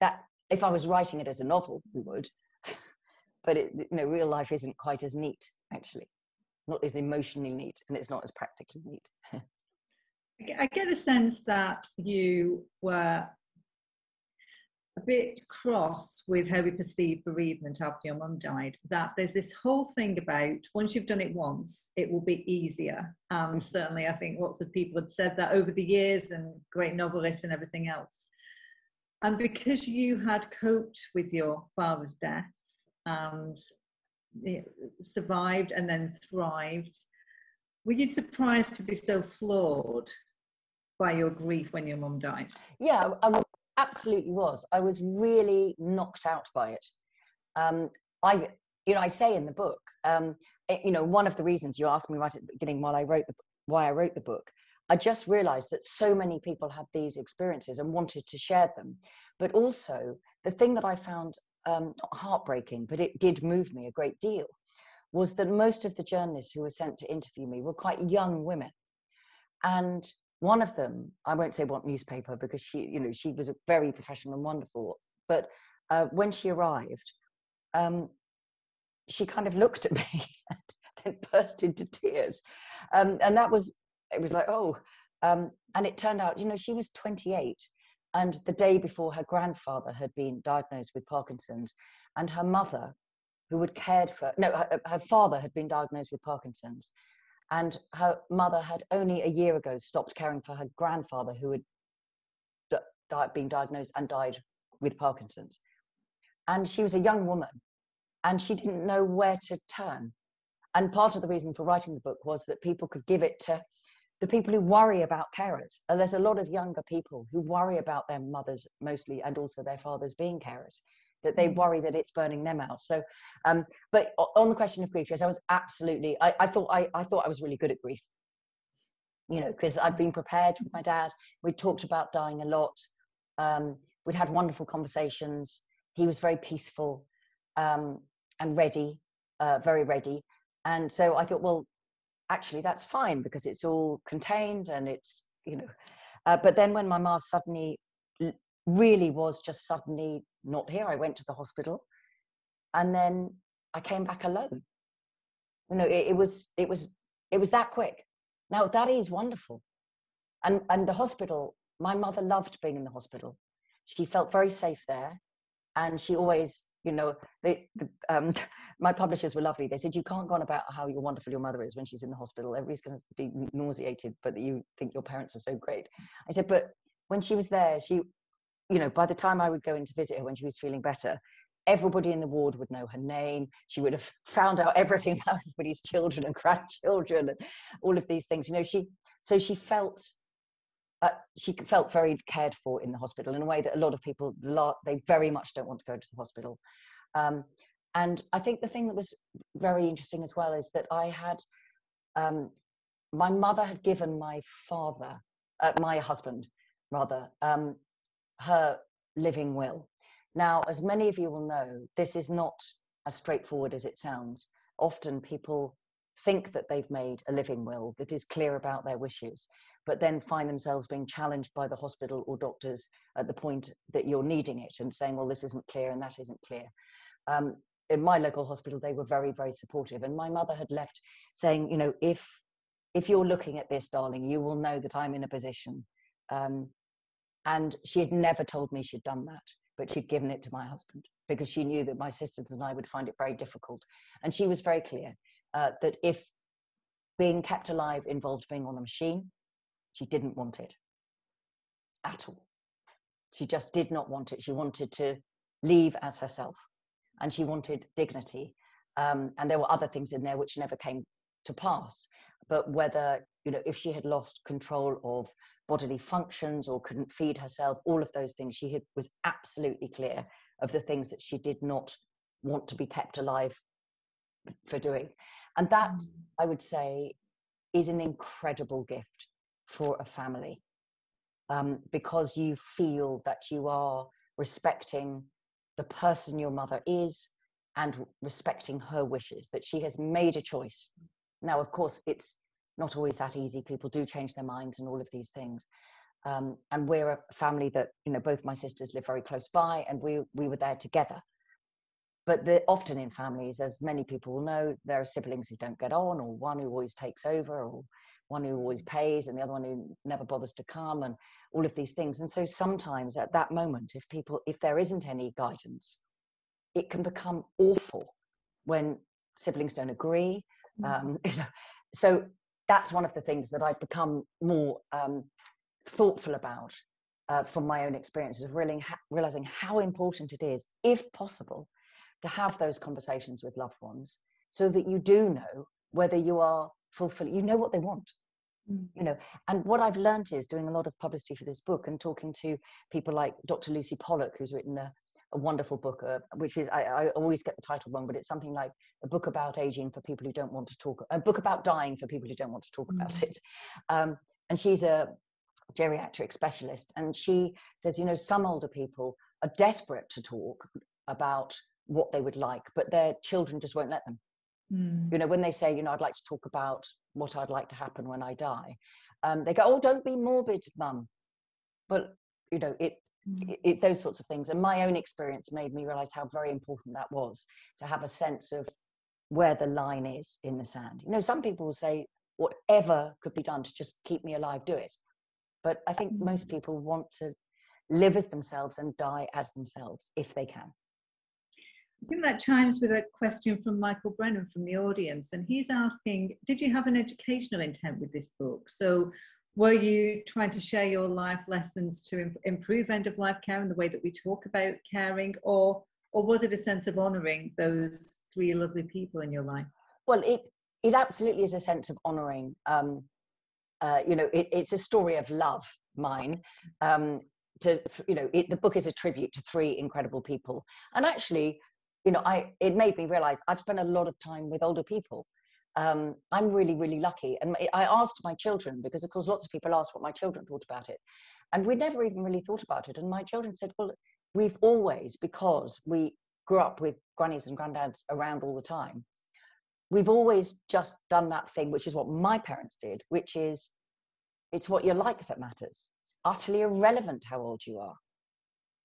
that, if I was writing it as a novel, we would but it, you know, real life isn't quite as neat, actually, not as emotionally neat, and it's not as practically neat. I get a sense that you were a bit cross with how we perceive bereavement after your mum died. That there's this whole thing about once you've done it once, it will be easier. And mm. certainly, I think lots of people had said that over the years, and great novelists and everything else. And because you had coped with your father's death, and survived and then thrived. Were you surprised to be so floored by your grief when your mum died? Yeah, I absolutely was. I was really knocked out by it. Um, I, you know, I say in the book, um, it, you know, one of the reasons you asked me right at the beginning while I wrote the why I wrote the book, I just realized that so many people had these experiences and wanted to share them. But also, the thing that I found um, heartbreaking, but it did move me a great deal, was that most of the journalists who were sent to interview me were quite young women. And one of them, I won't say what newspaper because she, you know, she was very professional and wonderful. But uh, when she arrived, um, she kind of looked at me and then burst into tears. Um, and that was, it was like, oh, um, and it turned out, you know, she was 28 and the day before her grandfather had been diagnosed with Parkinson's, and her mother, who had cared for, no, her, her father had been diagnosed with Parkinson's, and her mother had only a year ago stopped caring for her grandfather, who had di- been diagnosed and died with Parkinson's. And she was a young woman, and she didn't know where to turn. And part of the reason for writing the book was that people could give it to the people who worry about carers. And there's a lot of younger people who worry about their mothers mostly and also their fathers being carers, that they mm. worry that it's burning them out. So, um, but on the question of grief, yes, I was absolutely, I, I thought I, I thought I was really good at grief. You know, because I'd been prepared with my dad. We talked about dying a lot. Um, we'd had wonderful conversations. He was very peaceful um, and ready, uh, very ready. And so I thought, well, actually that's fine because it's all contained and it's you know uh, but then when my mom suddenly really was just suddenly not here i went to the hospital. And then i came back alone. You know it, it was it was it was that quick. Now that is wonderful. And and the hospital my mother loved being in the hospital. She felt very safe there. And she always you know they, the, um, my publishers were lovely. They said you can't go on about how wonderful your mother is when she's in the hospital. Everybody's going to be nauseated but you think your parents are so great. I said but when she was there she you know by the time i would go in to visit her when she was feeling better everybody in the ward would know her name. She would have found out everything about everybody's children and grandchildren and all of these things. You know, she so she felt uh, she felt very cared for in the hospital in a way that a lot of people they very much don't want to go to the hospital. Um, and I think the thing that was very interesting as well is that I had um, my mother had given my father, uh, my husband rather, um, her living will. Now, as many of you will know, this is not as straightforward as it sounds. Often people think that they've made a living will that is clear about their wishes, but then find themselves being challenged by the hospital or doctors at the point that you're needing it and saying, well, this isn't clear and that isn't clear. Um, in my local hospital, they were very, very supportive. And my mother had left saying, you know, if if you're looking at this, darling, you will know that I'm in a position. Um, and she had never told me she'd done that but she'd given it to my husband because she knew that my sisters and I would find it very difficult. And she was very clear uh, that if being kept alive involved being on a machine, she didn't want it at all. She just did not want it. She wanted to leave as herself and she wanted dignity. Um, and there were other things in there which never came to pass. But whether, you know, if she had lost control of bodily functions or couldn't feed herself, all of those things. She had, was absolutely clear of the things that she did not want to be kept alive for doing. And that, mm. I would say, is an incredible gift for a family um, because you feel that you are respecting the person your mother is and respecting her wishes, that she has made a choice. Now, of course, it's not always that easy. People do change their minds and all of these things. Um, and we're a family that you know both my sisters live very close by, and we we were there together. But the, often in families, as many people will know, there are siblings who don't get on, or one who always takes over, or one who always pays, and the other one who never bothers to come, and all of these things. And so sometimes at that moment, if people if there isn't any guidance, it can become awful when siblings don't agree. Mm-hmm. Um, you know, so that's one of the things that I've become more um, thoughtful about uh, from my own experiences of really ha- realizing how important it is, if possible, to have those conversations with loved ones so that you do know whether you are fulfilling, you know what they want. Mm. You know, and what I've learned is doing a lot of publicity for this book and talking to people like Dr. Lucy Pollock, who's written a, a wonderful book, uh, which is I, I, always get the title wrong, but it's something like a book about aging for people who don't want to talk, a book about dying for people who don't want to talk mm. about it. Um, and she's a geriatric specialist, and she says, you know, some older people are desperate to talk about what they would like, but their children just won't let them. Mm. You know, when they say, you know, I'd like to talk about what I'd like to happen when I die, um, they go, oh, don't be morbid, mum. But you know, it. It, it, those sorts of things. And my own experience made me realize how very important that was to have a sense of where the line is in the sand. You know, some people will say, whatever could be done to just keep me alive, do it. But I think mm. most people want to live as themselves and die as themselves if they can. I think that chimes with a question from Michael Brennan from the audience, and he's asking Did you have an educational intent with this book? So, were you trying to share your life lessons to improve end of life care and the way that we talk about caring or or was it a sense of honoring those three lovely people in your life? Well it it absolutely is a sense of honoring um uh, you know it, it's a story of love mine. Um to you know it, the book is a tribute to three incredible people. And actually you know i it made me realize i've spent a lot of time with older people um, I'm really, really lucky. And I asked my children, because of course lots of people asked what my children thought about it. And we never even really thought about it. And my children said, well, we've always, because we grew up with grannies and granddads around all the time, we've always just done that thing, which is what my parents did, which is it's what you're like that matters. It's utterly irrelevant how old you are.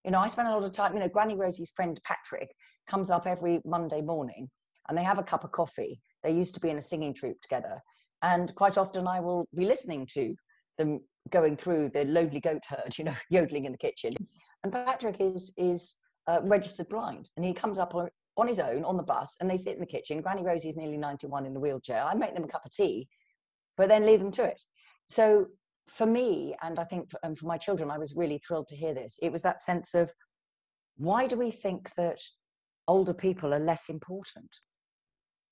You know, I spend a lot of time, you know, Granny Rosie's friend Patrick comes up every Monday morning and they have a cup of coffee they used to be in a singing troupe together. And quite often I will be listening to them going through the lonely goat herd, you know, yodeling in the kitchen. And Patrick is is uh, registered blind, and he comes up on, on his own on the bus, and they sit in the kitchen. Granny Rosie's nearly 91 in the wheelchair. I make them a cup of tea, but then leave them to it. So for me, and I think for, and for my children, I was really thrilled to hear this. It was that sense of why do we think that older people are less important.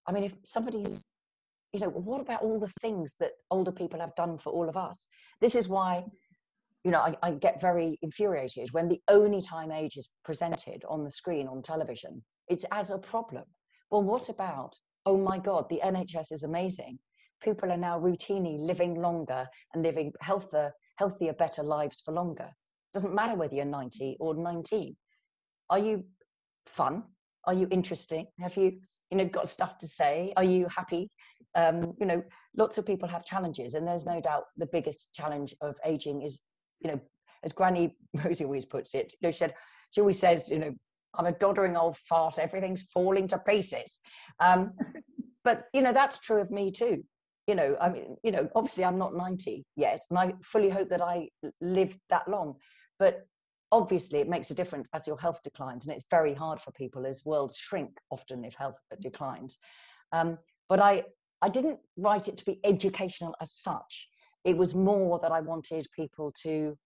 I mean, if somebody's, you know, what about all the things that older people have done for all of us? This is why, you know, I, I get very infuriated when the only time age is presented on the screen on television, it's as a problem. Well, what about, oh my God, the NHS is amazing. People are now routinely living longer and living healthier, healthier, better lives for longer. Doesn't matter whether you're 90 or 19. Are you fun? Are you interesting? Have you, you know, got stuff to say? Are you happy? Um, you know, lots of people have challenges, and there's no doubt the biggest challenge of aging is, you know, as Granny Rosie always puts it, you know, she said, she always says, you know, I'm a doddering old fart, everything's falling to pieces. Um, but you know, that's true of me too. You know, I mean, you know, obviously I'm not 90 yet, and I fully hope that I live that long. But obviously it makes a difference as your health declines and it's very hard for people as worlds shrink often if health declines. Um, but i i didn't write it to be educational as such. It was more that i wanted people to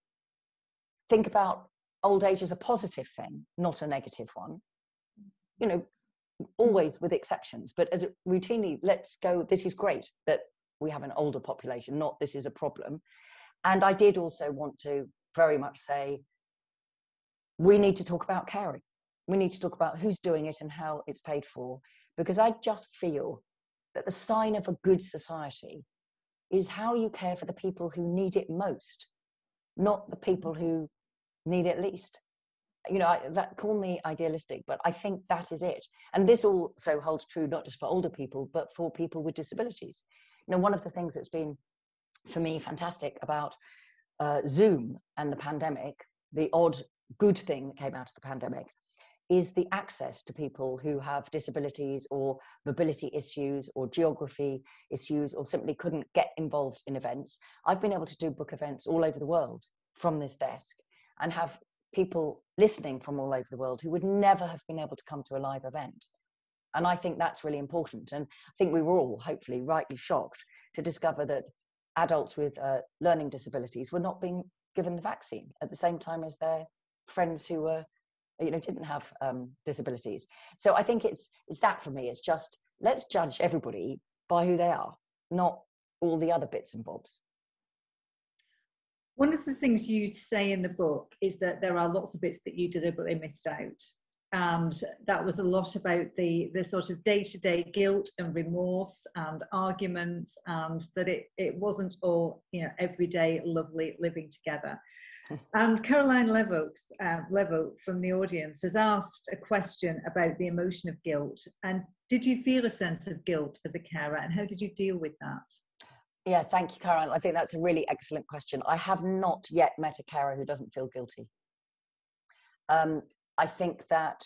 think about old age as a positive thing not a negative one. You know always with exceptions but as routinely let's go this is great that we have an older population not this is a problem. And i did also want to very much say we need to talk about caring. We need to talk about who's doing it and how it's paid for. Because I just feel that the sign of a good society is how you care for the people who need it most, not the people who need it least. You know, I, that call me idealistic, but I think that is it. And this also holds true not just for older people, but for people with disabilities. You know, one of the things that's been for me fantastic about uh, Zoom and the pandemic, the odd good thing that came out of the pandemic is the access to people who have disabilities or mobility issues or geography issues or simply couldn't get involved in events. I've been able to do book events all over the world from this desk and have people listening from all over the world who would never have been able to come to a live event. And I think that's really important. And I think we were all, hopefully, rightly shocked to discover that adults with uh, learning disabilities were not being given the vaccine at the same time as their friends who were you know didn't have um, disabilities. So i think it's it's that for me. It's just let's judge everybody by who they are not all the other bits and bobs. One of the things you say in the book is that there are lots of bits that you deliberately missed out and that was a lot about the the sort of day-to-day guilt and remorse and arguments and that it it wasn't all you know everyday lovely living together and Caroline Levox, uh, Levo from the audience has asked a question about the emotion of guilt. And did you feel a sense of guilt as a carer and how did you deal with that? Yeah, thank you, Caroline. I think that's a really excellent question. I have not yet met a carer who doesn't feel guilty. Um, I think that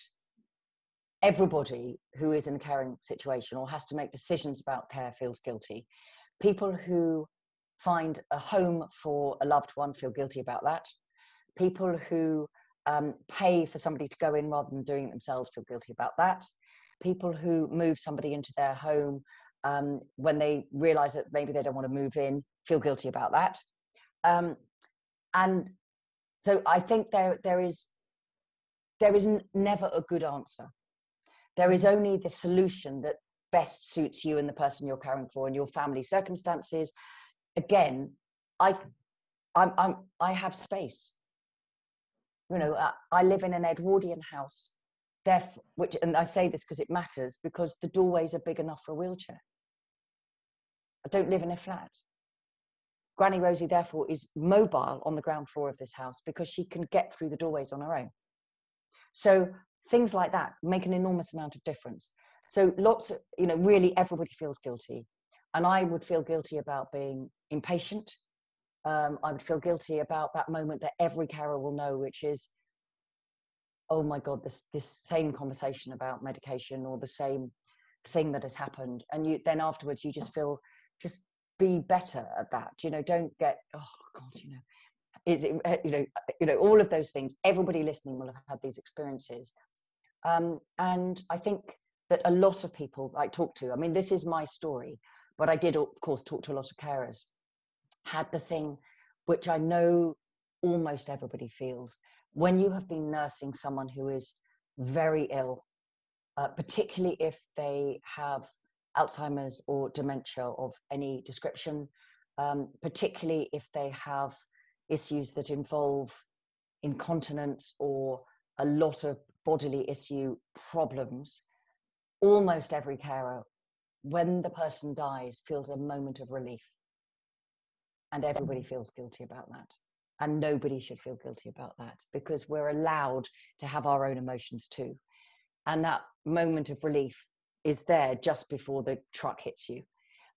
everybody who is in a caring situation or has to make decisions about care feels guilty. People who find a home for a loved one feel guilty about that. People who um, pay for somebody to go in rather than doing it themselves feel guilty about that. People who move somebody into their home um, when they realize that maybe they don't want to move in feel guilty about that. Um, and so I think there there is there is never a good answer. There is only the solution that best suits you and the person you're caring for and your family circumstances again, I, I'm, I'm, I have space. You know, I, I live in an Edwardian house, therefore, which, and I say this because it matters, because the doorways are big enough for a wheelchair. I don't live in a flat. Granny Rosie, therefore, is mobile on the ground floor of this house because she can get through the doorways on her own. So things like that make an enormous amount of difference. So lots of, you know, really everybody feels guilty and I would feel guilty about being impatient. Um, I would feel guilty about that moment that every carer will know, which is, oh my God, this this same conversation about medication or the same thing that has happened, and you then afterwards you just feel just be better at that. You know, don't get oh God, you know, is it you know you know all of those things. Everybody listening will have had these experiences, um, and I think that a lot of people I talk to. I mean, this is my story but I did, of course, talk to a lot of carers, had the thing which I know almost everybody feels when you have been nursing someone who is very ill uh, particularly if they have Alzheimer's or dementia of any description, um, particularly if they have issues that involve incontinence or a lot of bodily issue problems. Almost every carer, when the person dies, feels a moment of relief. And everybody feels guilty about that. And nobody should feel guilty about that because we're allowed to have our own emotions too. And that moment of relief is there just before the truck hits you.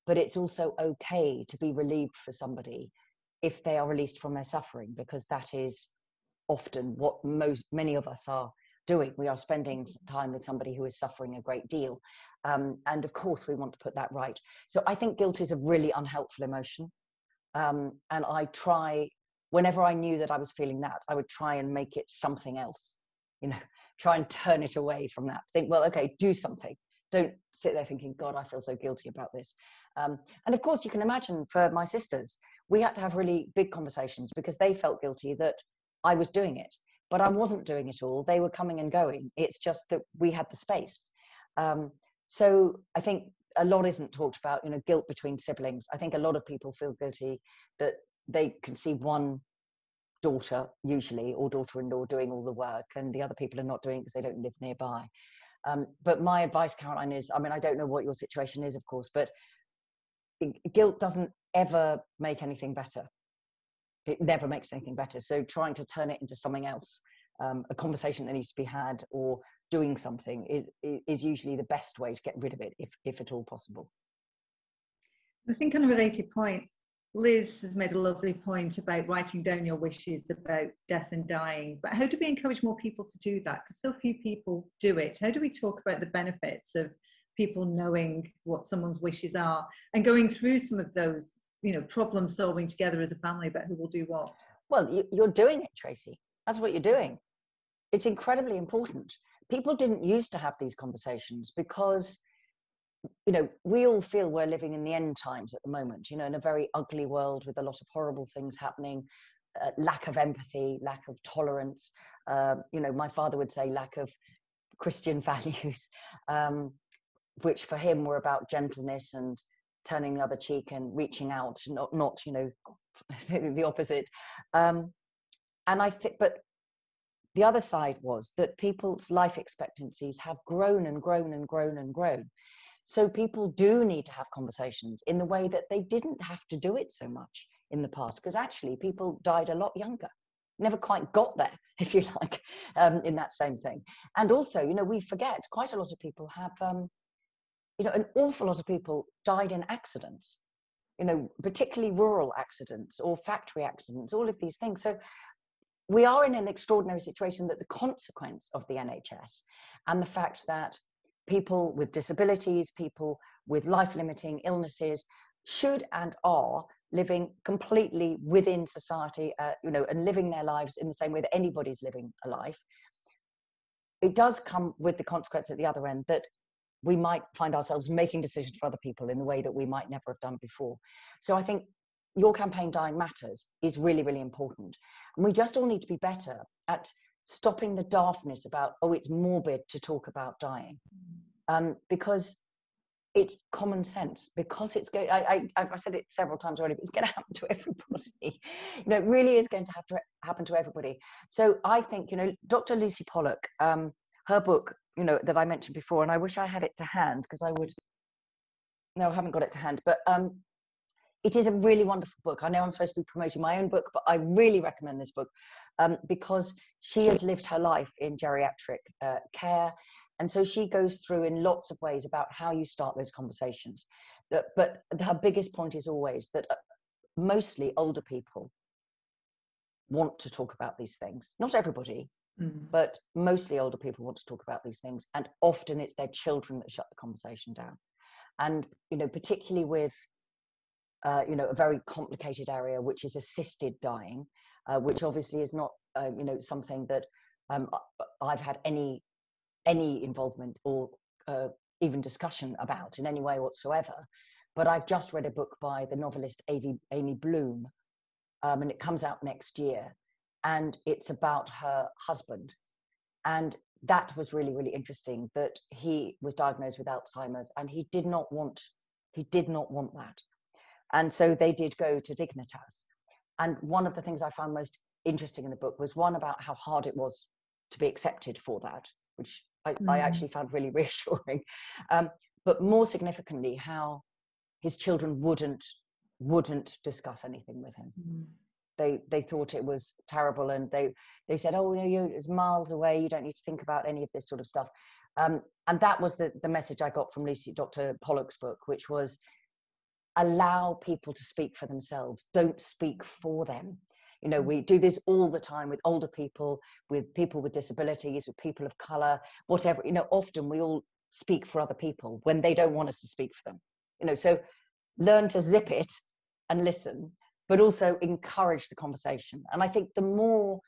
But it's also okay to be relieved for somebody if they are released from their suffering, because that is often what most many of us are doing. We are spending time with somebody who is suffering a great deal. Um, and of course, we want to put that right. So I think guilt is a really unhelpful emotion. Um, and I try, whenever I knew that I was feeling that, I would try and make it something else, you know, try and turn it away from that. Think, well, okay, do something don't sit there thinking, God, I feel so guilty about this. Um, and of course, you can imagine for my sisters, we had to have really big conversations because they felt guilty that I was doing it, but I wasn't doing it all. They were coming and going. It's just that we had the space. Um, so I think a lot isn't talked about, you know, guilt between siblings. I think a lot of people feel guilty that they can see one daughter usually or daughter-in-law doing all the work and the other people are not doing because they don't live nearby um, but my advice, Caroline, is I mean, I don't know what your situation is, of course, but guilt doesn't ever make anything better. It never makes anything better. So trying to turn it into something else, um, a conversation that needs to be had, or doing something is is usually the best way to get rid of it, if if at all possible. I think on a related point, Liz has made a lovely point about writing down your wishes about death and dying. But how do we encourage more people to do that? Because so few people do it. How do we talk about the benefits of people knowing what someone's wishes are and going through some of those, you know, problem solving together as a family about who will do what? Well, you're doing it, Tracey. That's what you're doing. It's incredibly important. People didn't used to have these conversations because you know, we all feel we're living in the end times at the moment, you know, in a very ugly world with a lot of horrible things happening, uh, lack of empathy, lack of tolerance. Uh, you know, my father would say lack of Christian values, um, which for him were about gentleness and turning the other cheek and reaching out, not, not you know, the opposite. Um, and I think, but the other side was that people's life expectancies have grown and grown and grown and grown. So people do need to have conversations in the way that they didn't have to do it so much in the past, because actually people died a lot younger. Never quite got there, if you like, um, in that same thing. And also, you know, we forget quite a lot of people have, um, you know, an awful lot of people died in accidents, you know, particularly rural accidents or factory accidents, all of these things. So we are in an extraordinary situation that the consequence of the NHS and the fact that people with disabilities, people with life limiting illnesses should and are living completely within society, uh, you know, and living their lives in the same way that anybody's living a life. It does come with the consequence at the other end that we might find ourselves making decisions for other people in the way that we might never have done before. So I think your campaign Dying Matters is really, really important. And we just all need to be better at stopping the daftness about, oh, it's morbid to talk about dying. Um, because it's common sense because it's going I, I have said it several times already but it's going to happen to everybody you know it really is going to have to happen to everybody so i think you know dr lucy pollock um, her book you know that i mentioned before and i wish i had it to hand because i would no i haven't got it to hand but um, it is a really wonderful book. I know I'm supposed to be promoting my own book, but I really recommend this book um, because she has lived her life in geriatric uh, care. And so she goes through in lots of ways about how you start those conversations. That, but her biggest point is always that uh, mostly older people want to talk about these things. Not everybody, mm. but mostly older people want to talk about these things. And often it's their children that shut the conversation down. And, you know, particularly with uh, you know, a very complicated area, which is assisted dying, uh, which obviously is not, uh, you know, something that um, I've had any any involvement or uh, even discussion about in any way whatsoever. But I've just read a book by the novelist Amy, Amy Bloom, um, and it comes out next year, and it's about her husband. And that was really really interesting that he was diagnosed with alzheimer's and he did not want he did not want that and so they did go to dignitas. And one of the things i found most interesting in the book was one about how hard it was to be accepted for that which i, mm. I actually found really reassuring. Um, but more significantly how his children wouldn't wouldn't discuss anything with him. Mm they they thought it was terrible and they they said oh you it's miles away. You don't need to think about any of this sort of stuff. Um, and that was the the message i got from lucy dr pollock's book which was allow people to speak for themselves don't speak for them you know mm. we do this all the time with older people with people with disabilities with people of color whatever you know often we all speak for other people when they don't want us to speak for them you know so learn to zip it and listen but also encourage the conversation. And I think the more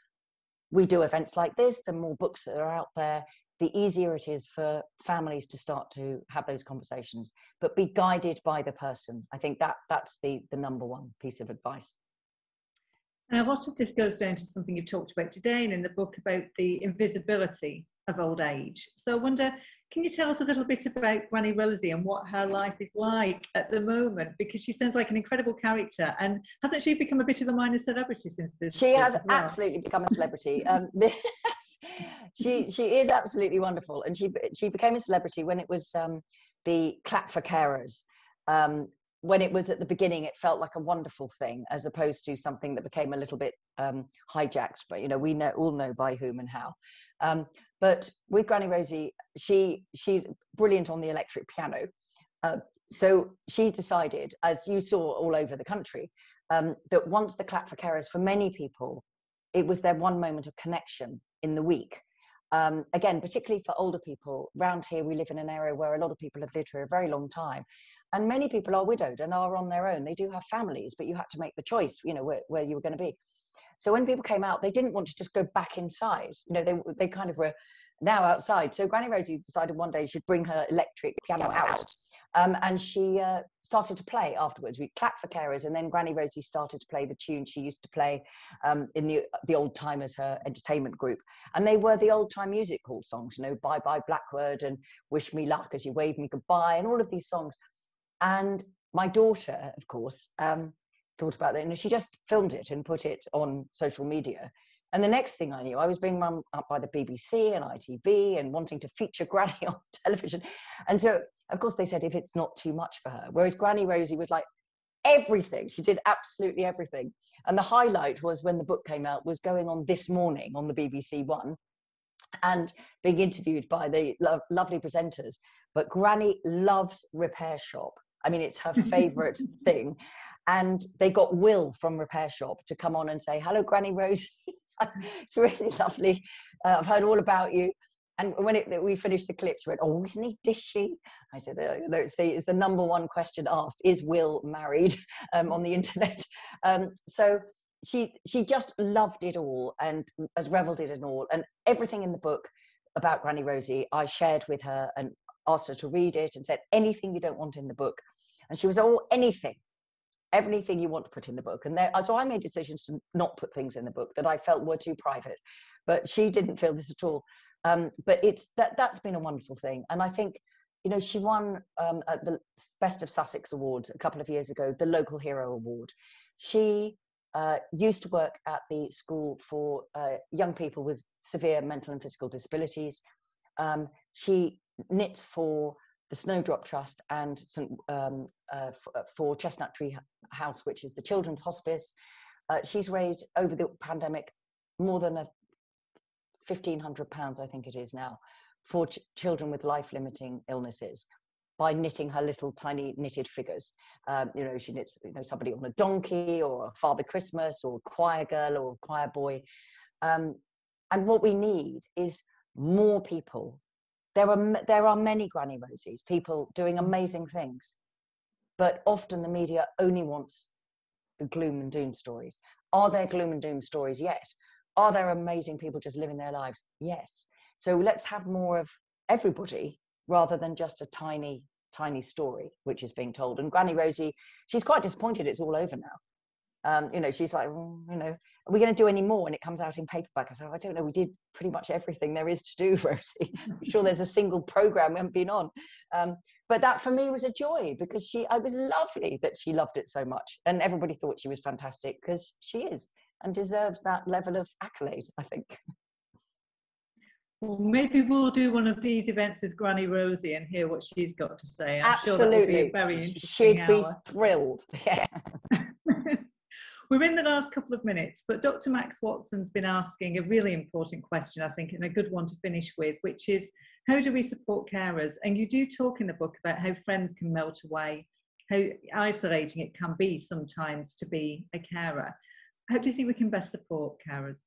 we do events like this, the more books that are out there, the easier it is for families to start to have those conversations, but be guided by the person. I think that that's the the number one piece of advice. And a lot of this goes down to something you've talked about today and in the book about the invisibility of old age. So I wonder, can you tell us a little bit about Granny Rosie and what her life is like at the moment? Because she sounds like an incredible character, and hasn't she become a bit of a minor celebrity since this? She has well? absolutely become a celebrity. um, she she is absolutely wonderful, and she she became a celebrity when it was um, the clap for carers. Um, when it was at the beginning, it felt like a wonderful thing, as opposed to something that became a little bit um, hijacked. But you know, we know all know by whom and how. Um, but with Granny Rosie, she she's brilliant on the electric piano. Uh, so she decided, as you saw all over the country, um, that once the clap for carers, for many people, it was their one moment of connection in the week. Um, again, particularly for older people, round here we live in an area where a lot of people have lived for a very long time, and many people are widowed and are on their own. They do have families, but you had to make the choice, you know, where, where you were going to be. So when people came out, they didn't want to just go back inside. You know, they they kind of were now outside. So Granny Rosie decided one day she'd bring her electric piano out. Um, and she uh, started to play afterwards. We clapped for carers, and then Granny Rosie started to play the tune she used to play um, in the the old timers, her entertainment group, and they were the old time music hall songs, you know, "Bye Bye Blackbird" and "Wish Me Luck" as you wave me goodbye, and all of these songs. And my daughter, of course, um, thought about that, and she just filmed it and put it on social media. And the next thing I knew, I was being run up by the BBC and ITV and wanting to feature Granny on television. And so, of course, they said if it's not too much for her. Whereas Granny Rosie was like everything. She did absolutely everything. And the highlight was when the book came out, was going on this morning on the BBC One and being interviewed by the lo- lovely presenters. But Granny loves repair shop. I mean, it's her favorite thing. And they got Will from Repair Shop to come on and say, Hello, Granny Rosie. it's really lovely. Uh, I've heard all about you. And when it, we finished the clip, she went, "Oh, isn't he dishy?" I said, no, it's, the, it's the number one question asked: Is Will married um, on the internet? Um, so she she just loved it all and has revelled in it all. And everything in the book about Granny Rosie, I shared with her and asked her to read it and said, "Anything you don't want in the book," and she was, "Oh, anything." Everything you want to put in the book. And there, so I made decisions to not put things in the book that I felt were too private. But she didn't feel this at all. Um, but it's that that's been a wonderful thing. And I think, you know, she won um, at the Best of Sussex Awards a couple of years ago, the Local Hero Award. She uh, used to work at the school for uh, young people with severe mental and physical disabilities. Um, she knits for the Snowdrop Trust and um, uh, uh, for Chestnut Tree House, which is the children's hospice. Uh, she's raised over the pandemic more than a fifteen hundred pounds, I think it is now, for ch- children with life-limiting illnesses by knitting her little tiny knitted figures. Um, you know, she knits you know somebody on a donkey or Father Christmas or choir girl or choir boy. Um, and what we need is more people there are there are many granny rosies people doing amazing things. But often the media only wants the gloom and doom stories. Are there gloom and doom stories? Yes. Are there amazing people just living their lives? Yes. So let's have more of everybody rather than just a tiny tiny story which is being told. And granny rosie she's quite disappointed it's all over now Um, you know, she's like, mm, you know, are we going to do any more? And it comes out in paperback. I said, I don't know. We did pretty much everything there is to do, Rosie. I'm sure there's a single program we haven't been on. Um, but that for me was a joy because she, I was lovely that she loved it so much. And everybody thought she was fantastic because she is and deserves that level of accolade, I think. Well, maybe we'll do one of these events with Granny Rosie and hear what she's got to say. I'm Absolutely. Sure be very interesting. She'd be thrilled. Yeah. We're in the last couple of minutes, but Dr. Max Watson's been asking a really important question, I think, and a good one to finish with, which is how do we support carers? And you do talk in the book about how friends can melt away, how isolating it can be sometimes to be a carer. How do you think we can best support carers?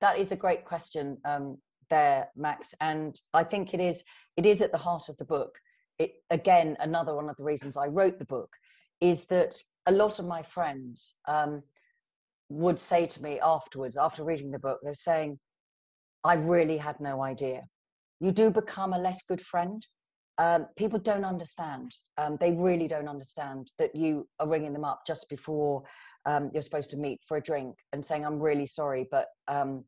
That is a great question um, there, Max, and I think it is it is at the heart of the book. It again another one of the reasons I wrote the book is that a lot of my friends um, would say to me afterwards, after reading the book, they're saying, I really had no idea. You do become a less good friend. Um, people don't understand. Um, they really don't understand that you are ringing them up just before um, you're supposed to meet for a drink and saying, I'm really sorry, but um,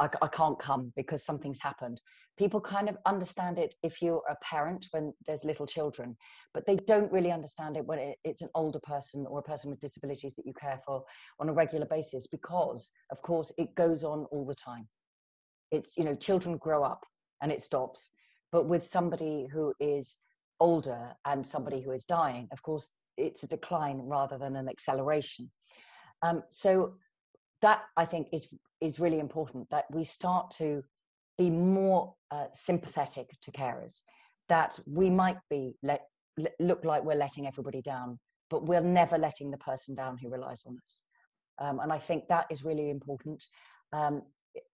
I, I can't come because something's happened people kind of understand it if you're a parent when there's little children but they don't really understand it when it's an older person or a person with disabilities that you care for on a regular basis because of course it goes on all the time. It's you know children grow up and it stops but with somebody who is older and somebody who is dying of course it's a decline rather than an acceleration. Um, so that i think is is really important that we start to be more uh, sympathetic to carers that we might be let look like we're letting everybody down but we're never letting the person down who relies on us. Um, and i think that is really important. Um,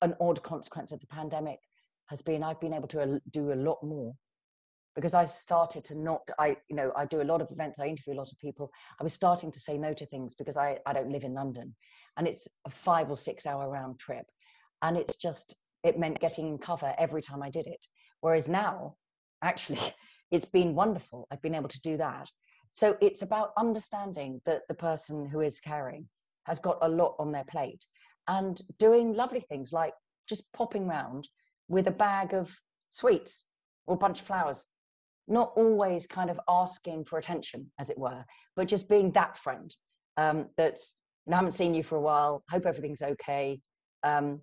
an odd consequence of the pandemic has been i've been able to do a lot more because i started to not i you know i do a lot of events i interview a lot of people. I was starting to say no to things because i i don't live in london and it's a five or six hour round trip and it's just it meant getting cover every time I did it. Whereas now, actually, it's been wonderful. I've been able to do that. So it's about understanding that the person who is caring has got a lot on their plate and doing lovely things like just popping round with a bag of sweets or a bunch of flowers. Not always kind of asking for attention, as it were, but just being that friend um, that's, I haven't seen you for a while, hope everything's okay. Um,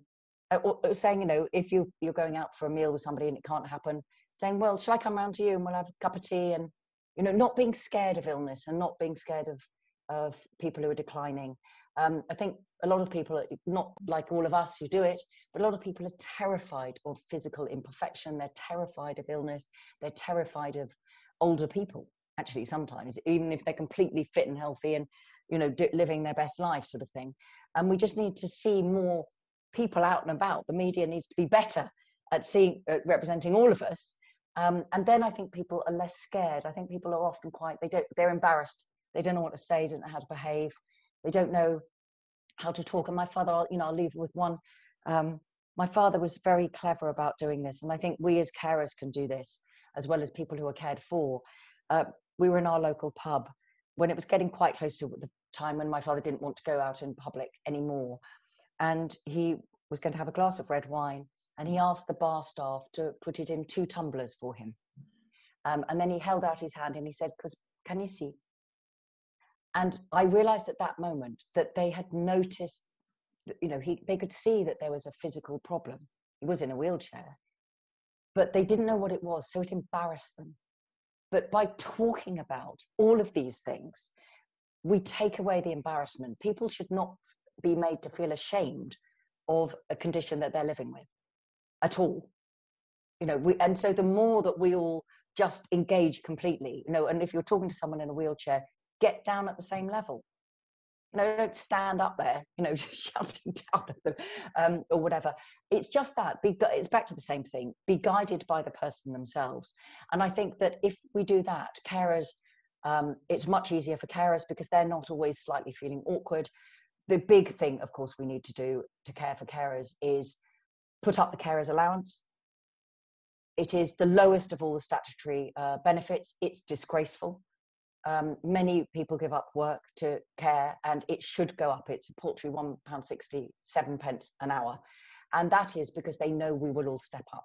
saying, you know, if you you're going out for a meal with somebody and it can't happen, saying, well, shall I come round to you and we'll have a cup of tea and you know, not being scared of illness and not being scared of of people who are declining. Um, I think a lot of people, are not like all of us who do it, but a lot of people are terrified of physical imperfection. They're terrified of illness. They're terrified of older people. Actually, sometimes, even if they're completely fit and healthy and you know living their best life, sort of thing. And we just need to see more people out and about. The media needs to be better at seeing, at representing all of us. Um, and then I think people are less scared. I think people are often quite, they don't, they're embarrassed. They don't know what to say, don't know how to behave. They don't know how to talk. And my father, you know, I'll leave with one. Um, my father was very clever about doing this. And I think we as carers can do this as well as people who are cared for. Uh, we were in our local pub when it was getting quite close to the time when my father didn't want to go out in public anymore and he was going to have a glass of red wine and he asked the bar staff to put it in two tumblers for him. Um, and then he held out his hand and he said because can you see and i realized at that moment that they had noticed you know he, they could see that there was a physical problem. He was in a wheelchair. But they didn't know what it was so it embarrassed them. But by talking about all of these things we take away the embarrassment. People should not be made to feel ashamed of a condition that they're living with at all. You know we and so the more that we all just engage completely you know and if you're talking to someone in a wheelchair get down at the same level. You know don't stand up there you know shouting down at them um, or whatever. It's just that be, it's back to the same thing be guided by the person themselves. And i think that if we do that carers um, it's much easier for carers because they're not always slightly feeling awkward the big thing, of course, we need to do to care for carers is put up the carers allowance. It is the lowest of all the statutory uh, benefits. It's disgraceful. Um, many people give up work to care, and it should go up. It's a paltry £1.67 pence an hour. And that is because they know we will all step up.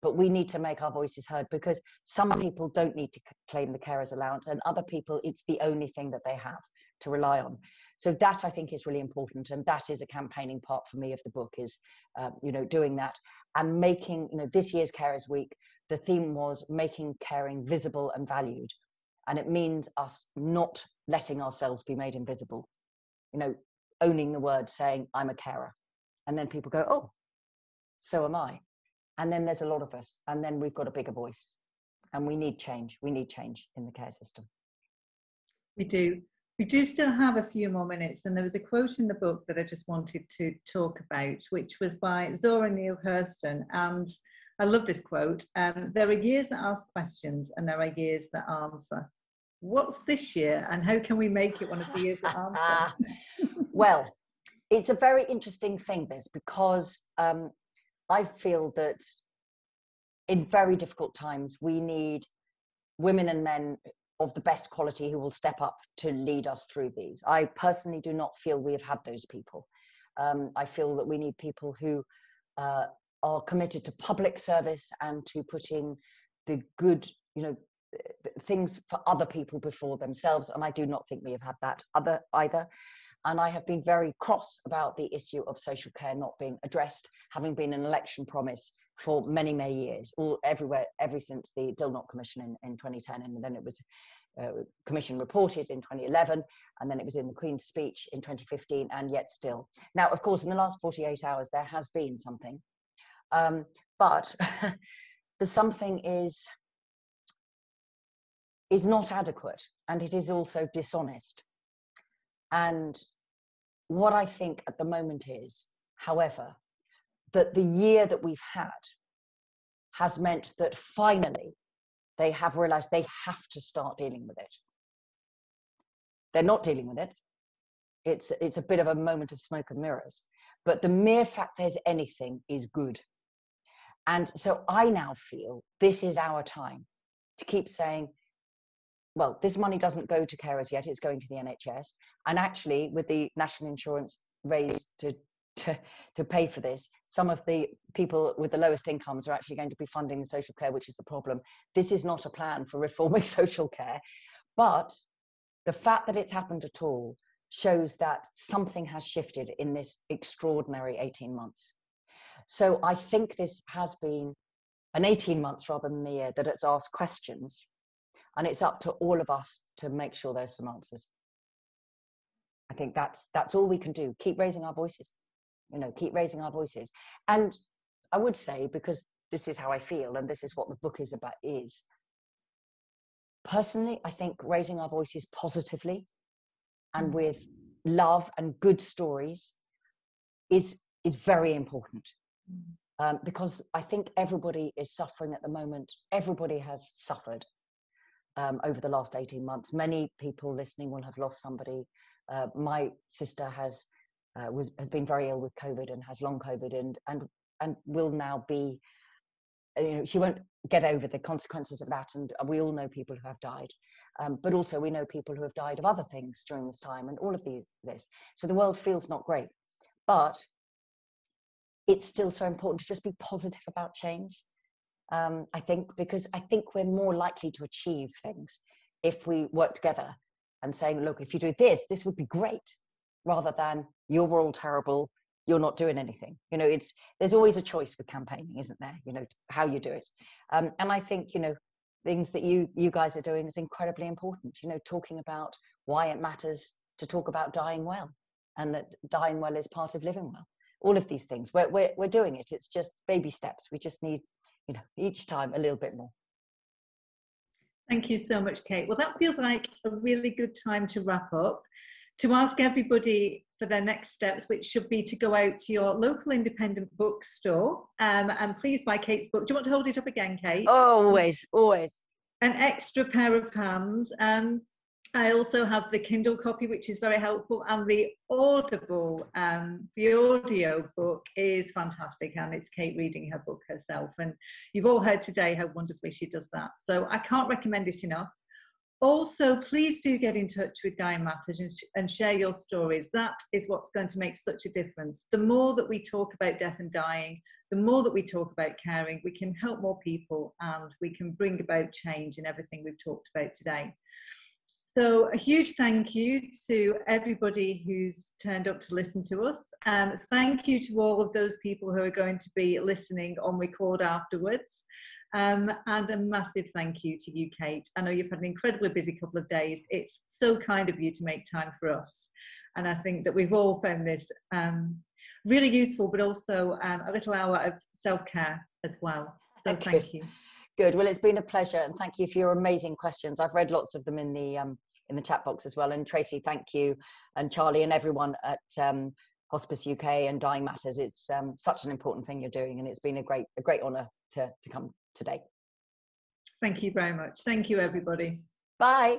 But we need to make our voices heard because some people don't need to claim the carer's allowance, and other people, it's the only thing that they have to rely on. So that I think is really important, and that is a campaigning part for me of the book is, uh, you know, doing that and making, you know, this year's Carers Week, the theme was making caring visible and valued and it means us not letting ourselves be made invisible. You know owning the word saying i'm a carer and then people go oh so am i and then there's a lot of us and then we've got a bigger voice and we need change. We need change in the care system. We do we do still have a few more minutes and there was a quote in the book that i just wanted to talk about which was by zora neale hurston and I love this quote. Um, there are years that ask questions and there are years that answer. What's this year and how can we make it one of the years that answer? well, it's a very interesting thing, this, because um, I feel that in very difficult times, we need women and men of the best quality who will step up to lead us through these. I personally do not feel we have had those people. Um, I feel that we need people who uh, are committed to public service and to putting the good, you know, things for other people before themselves. And I do not think we have had that other either. And I have been very cross about the issue of social care not being addressed, having been an election promise for many, many years, all everywhere, ever since the Dilnot Commission in, in 2010. And then it was uh, commission reported in 2011 and then it was in the queen's speech in 2015 and yet still now of course in the last 48 hours there has been something um, but the something is is not adequate and it is also dishonest. And what I think at the moment is, however, that the year that we've had has meant that finally they have realized they have to start dealing with it. They're not dealing with it. It's, it's a bit of a moment of smoke and mirrors. But the mere fact there's anything is good. And so I now feel this is our time to keep saying, well, this money doesn't go to carers yet, it's going to the NHS. And actually, with the national insurance raised to, to, to pay for this, some of the people with the lowest incomes are actually going to be funding the social care, which is the problem. This is not a plan for reforming social care. But the fact that it's happened at all shows that something has shifted in this extraordinary 18 months. So I think this has been an 18 months rather than the year that it's asked questions. And it's up to all of us to make sure there's some answers. I think that's that's all we can do. Keep raising our voices. You know, keep raising our voices. And I would say, because this is how I feel, and this is what the book is about, is personally, I think raising our voices positively and mm. with love and good stories is is very important um, because I think everybody is suffering at the moment. Everybody has suffered um, over the last 18 months. Many people listening will have lost somebody. Uh, my sister has uh, was, has been very ill with COVID and has long COVID and and and will now be. You know, she won't get over the consequences of that, and we all know people who have died. Um, but also, we know people who have died of other things during this time, and all of these, this. So the world feels not great, but it's still so important to just be positive about change. Um, I think because I think we're more likely to achieve things if we work together and saying, look, if you do this, this would be great, rather than you're all terrible, you're not doing anything. You know, it's there's always a choice with campaigning, isn't there? You know, how you do it. Um, and I think you know things that you you guys are doing is incredibly important. You know, talking about why it matters to talk about dying well, and that dying well is part of living well all of these things. We're, we're, we're doing it. It's just baby steps. We just need, you know, each time a little bit more. Thank you so much, Kate. Well, that feels like a really good time to wrap up. To ask everybody for their next steps, which should be to go out to your local independent bookstore um, and please buy Kate's book. Do you want to hold it up again, Kate? Always, always. An extra pair of hands. Um, I also have the Kindle copy, which is very helpful, and the Audible, um, the audio book is fantastic, and it's Kate reading her book herself. And you've all heard today how wonderfully she does that. So I can't recommend it enough. Also, please do get in touch with Dying Matters and, sh- and, share your stories. That is what's going to make such a difference. The more that we talk about death and dying, the more that we talk about caring, we can help more people and we can bring about change in everything we've talked about today. So, a huge thank you to everybody who's turned up to listen to us. Um, thank you to all of those people who are going to be listening on record afterwards. Um, and a massive thank you to you, Kate. I know you've had an incredibly busy couple of days. It's so kind of you to make time for us. And I think that we've all found this um, really useful, but also um, a little hour of self care as well. So thank you. Good. Well, it's been a pleasure, and thank you for your amazing questions. I've read lots of them in the um, in the chat box as well. And Tracey, thank you, and Charlie, and everyone at um, Hospice UK and Dying Matters. It's um, such an important thing you're doing, and it's been a great a great honour to to come today. Thank you very much. Thank you, everybody. Bye.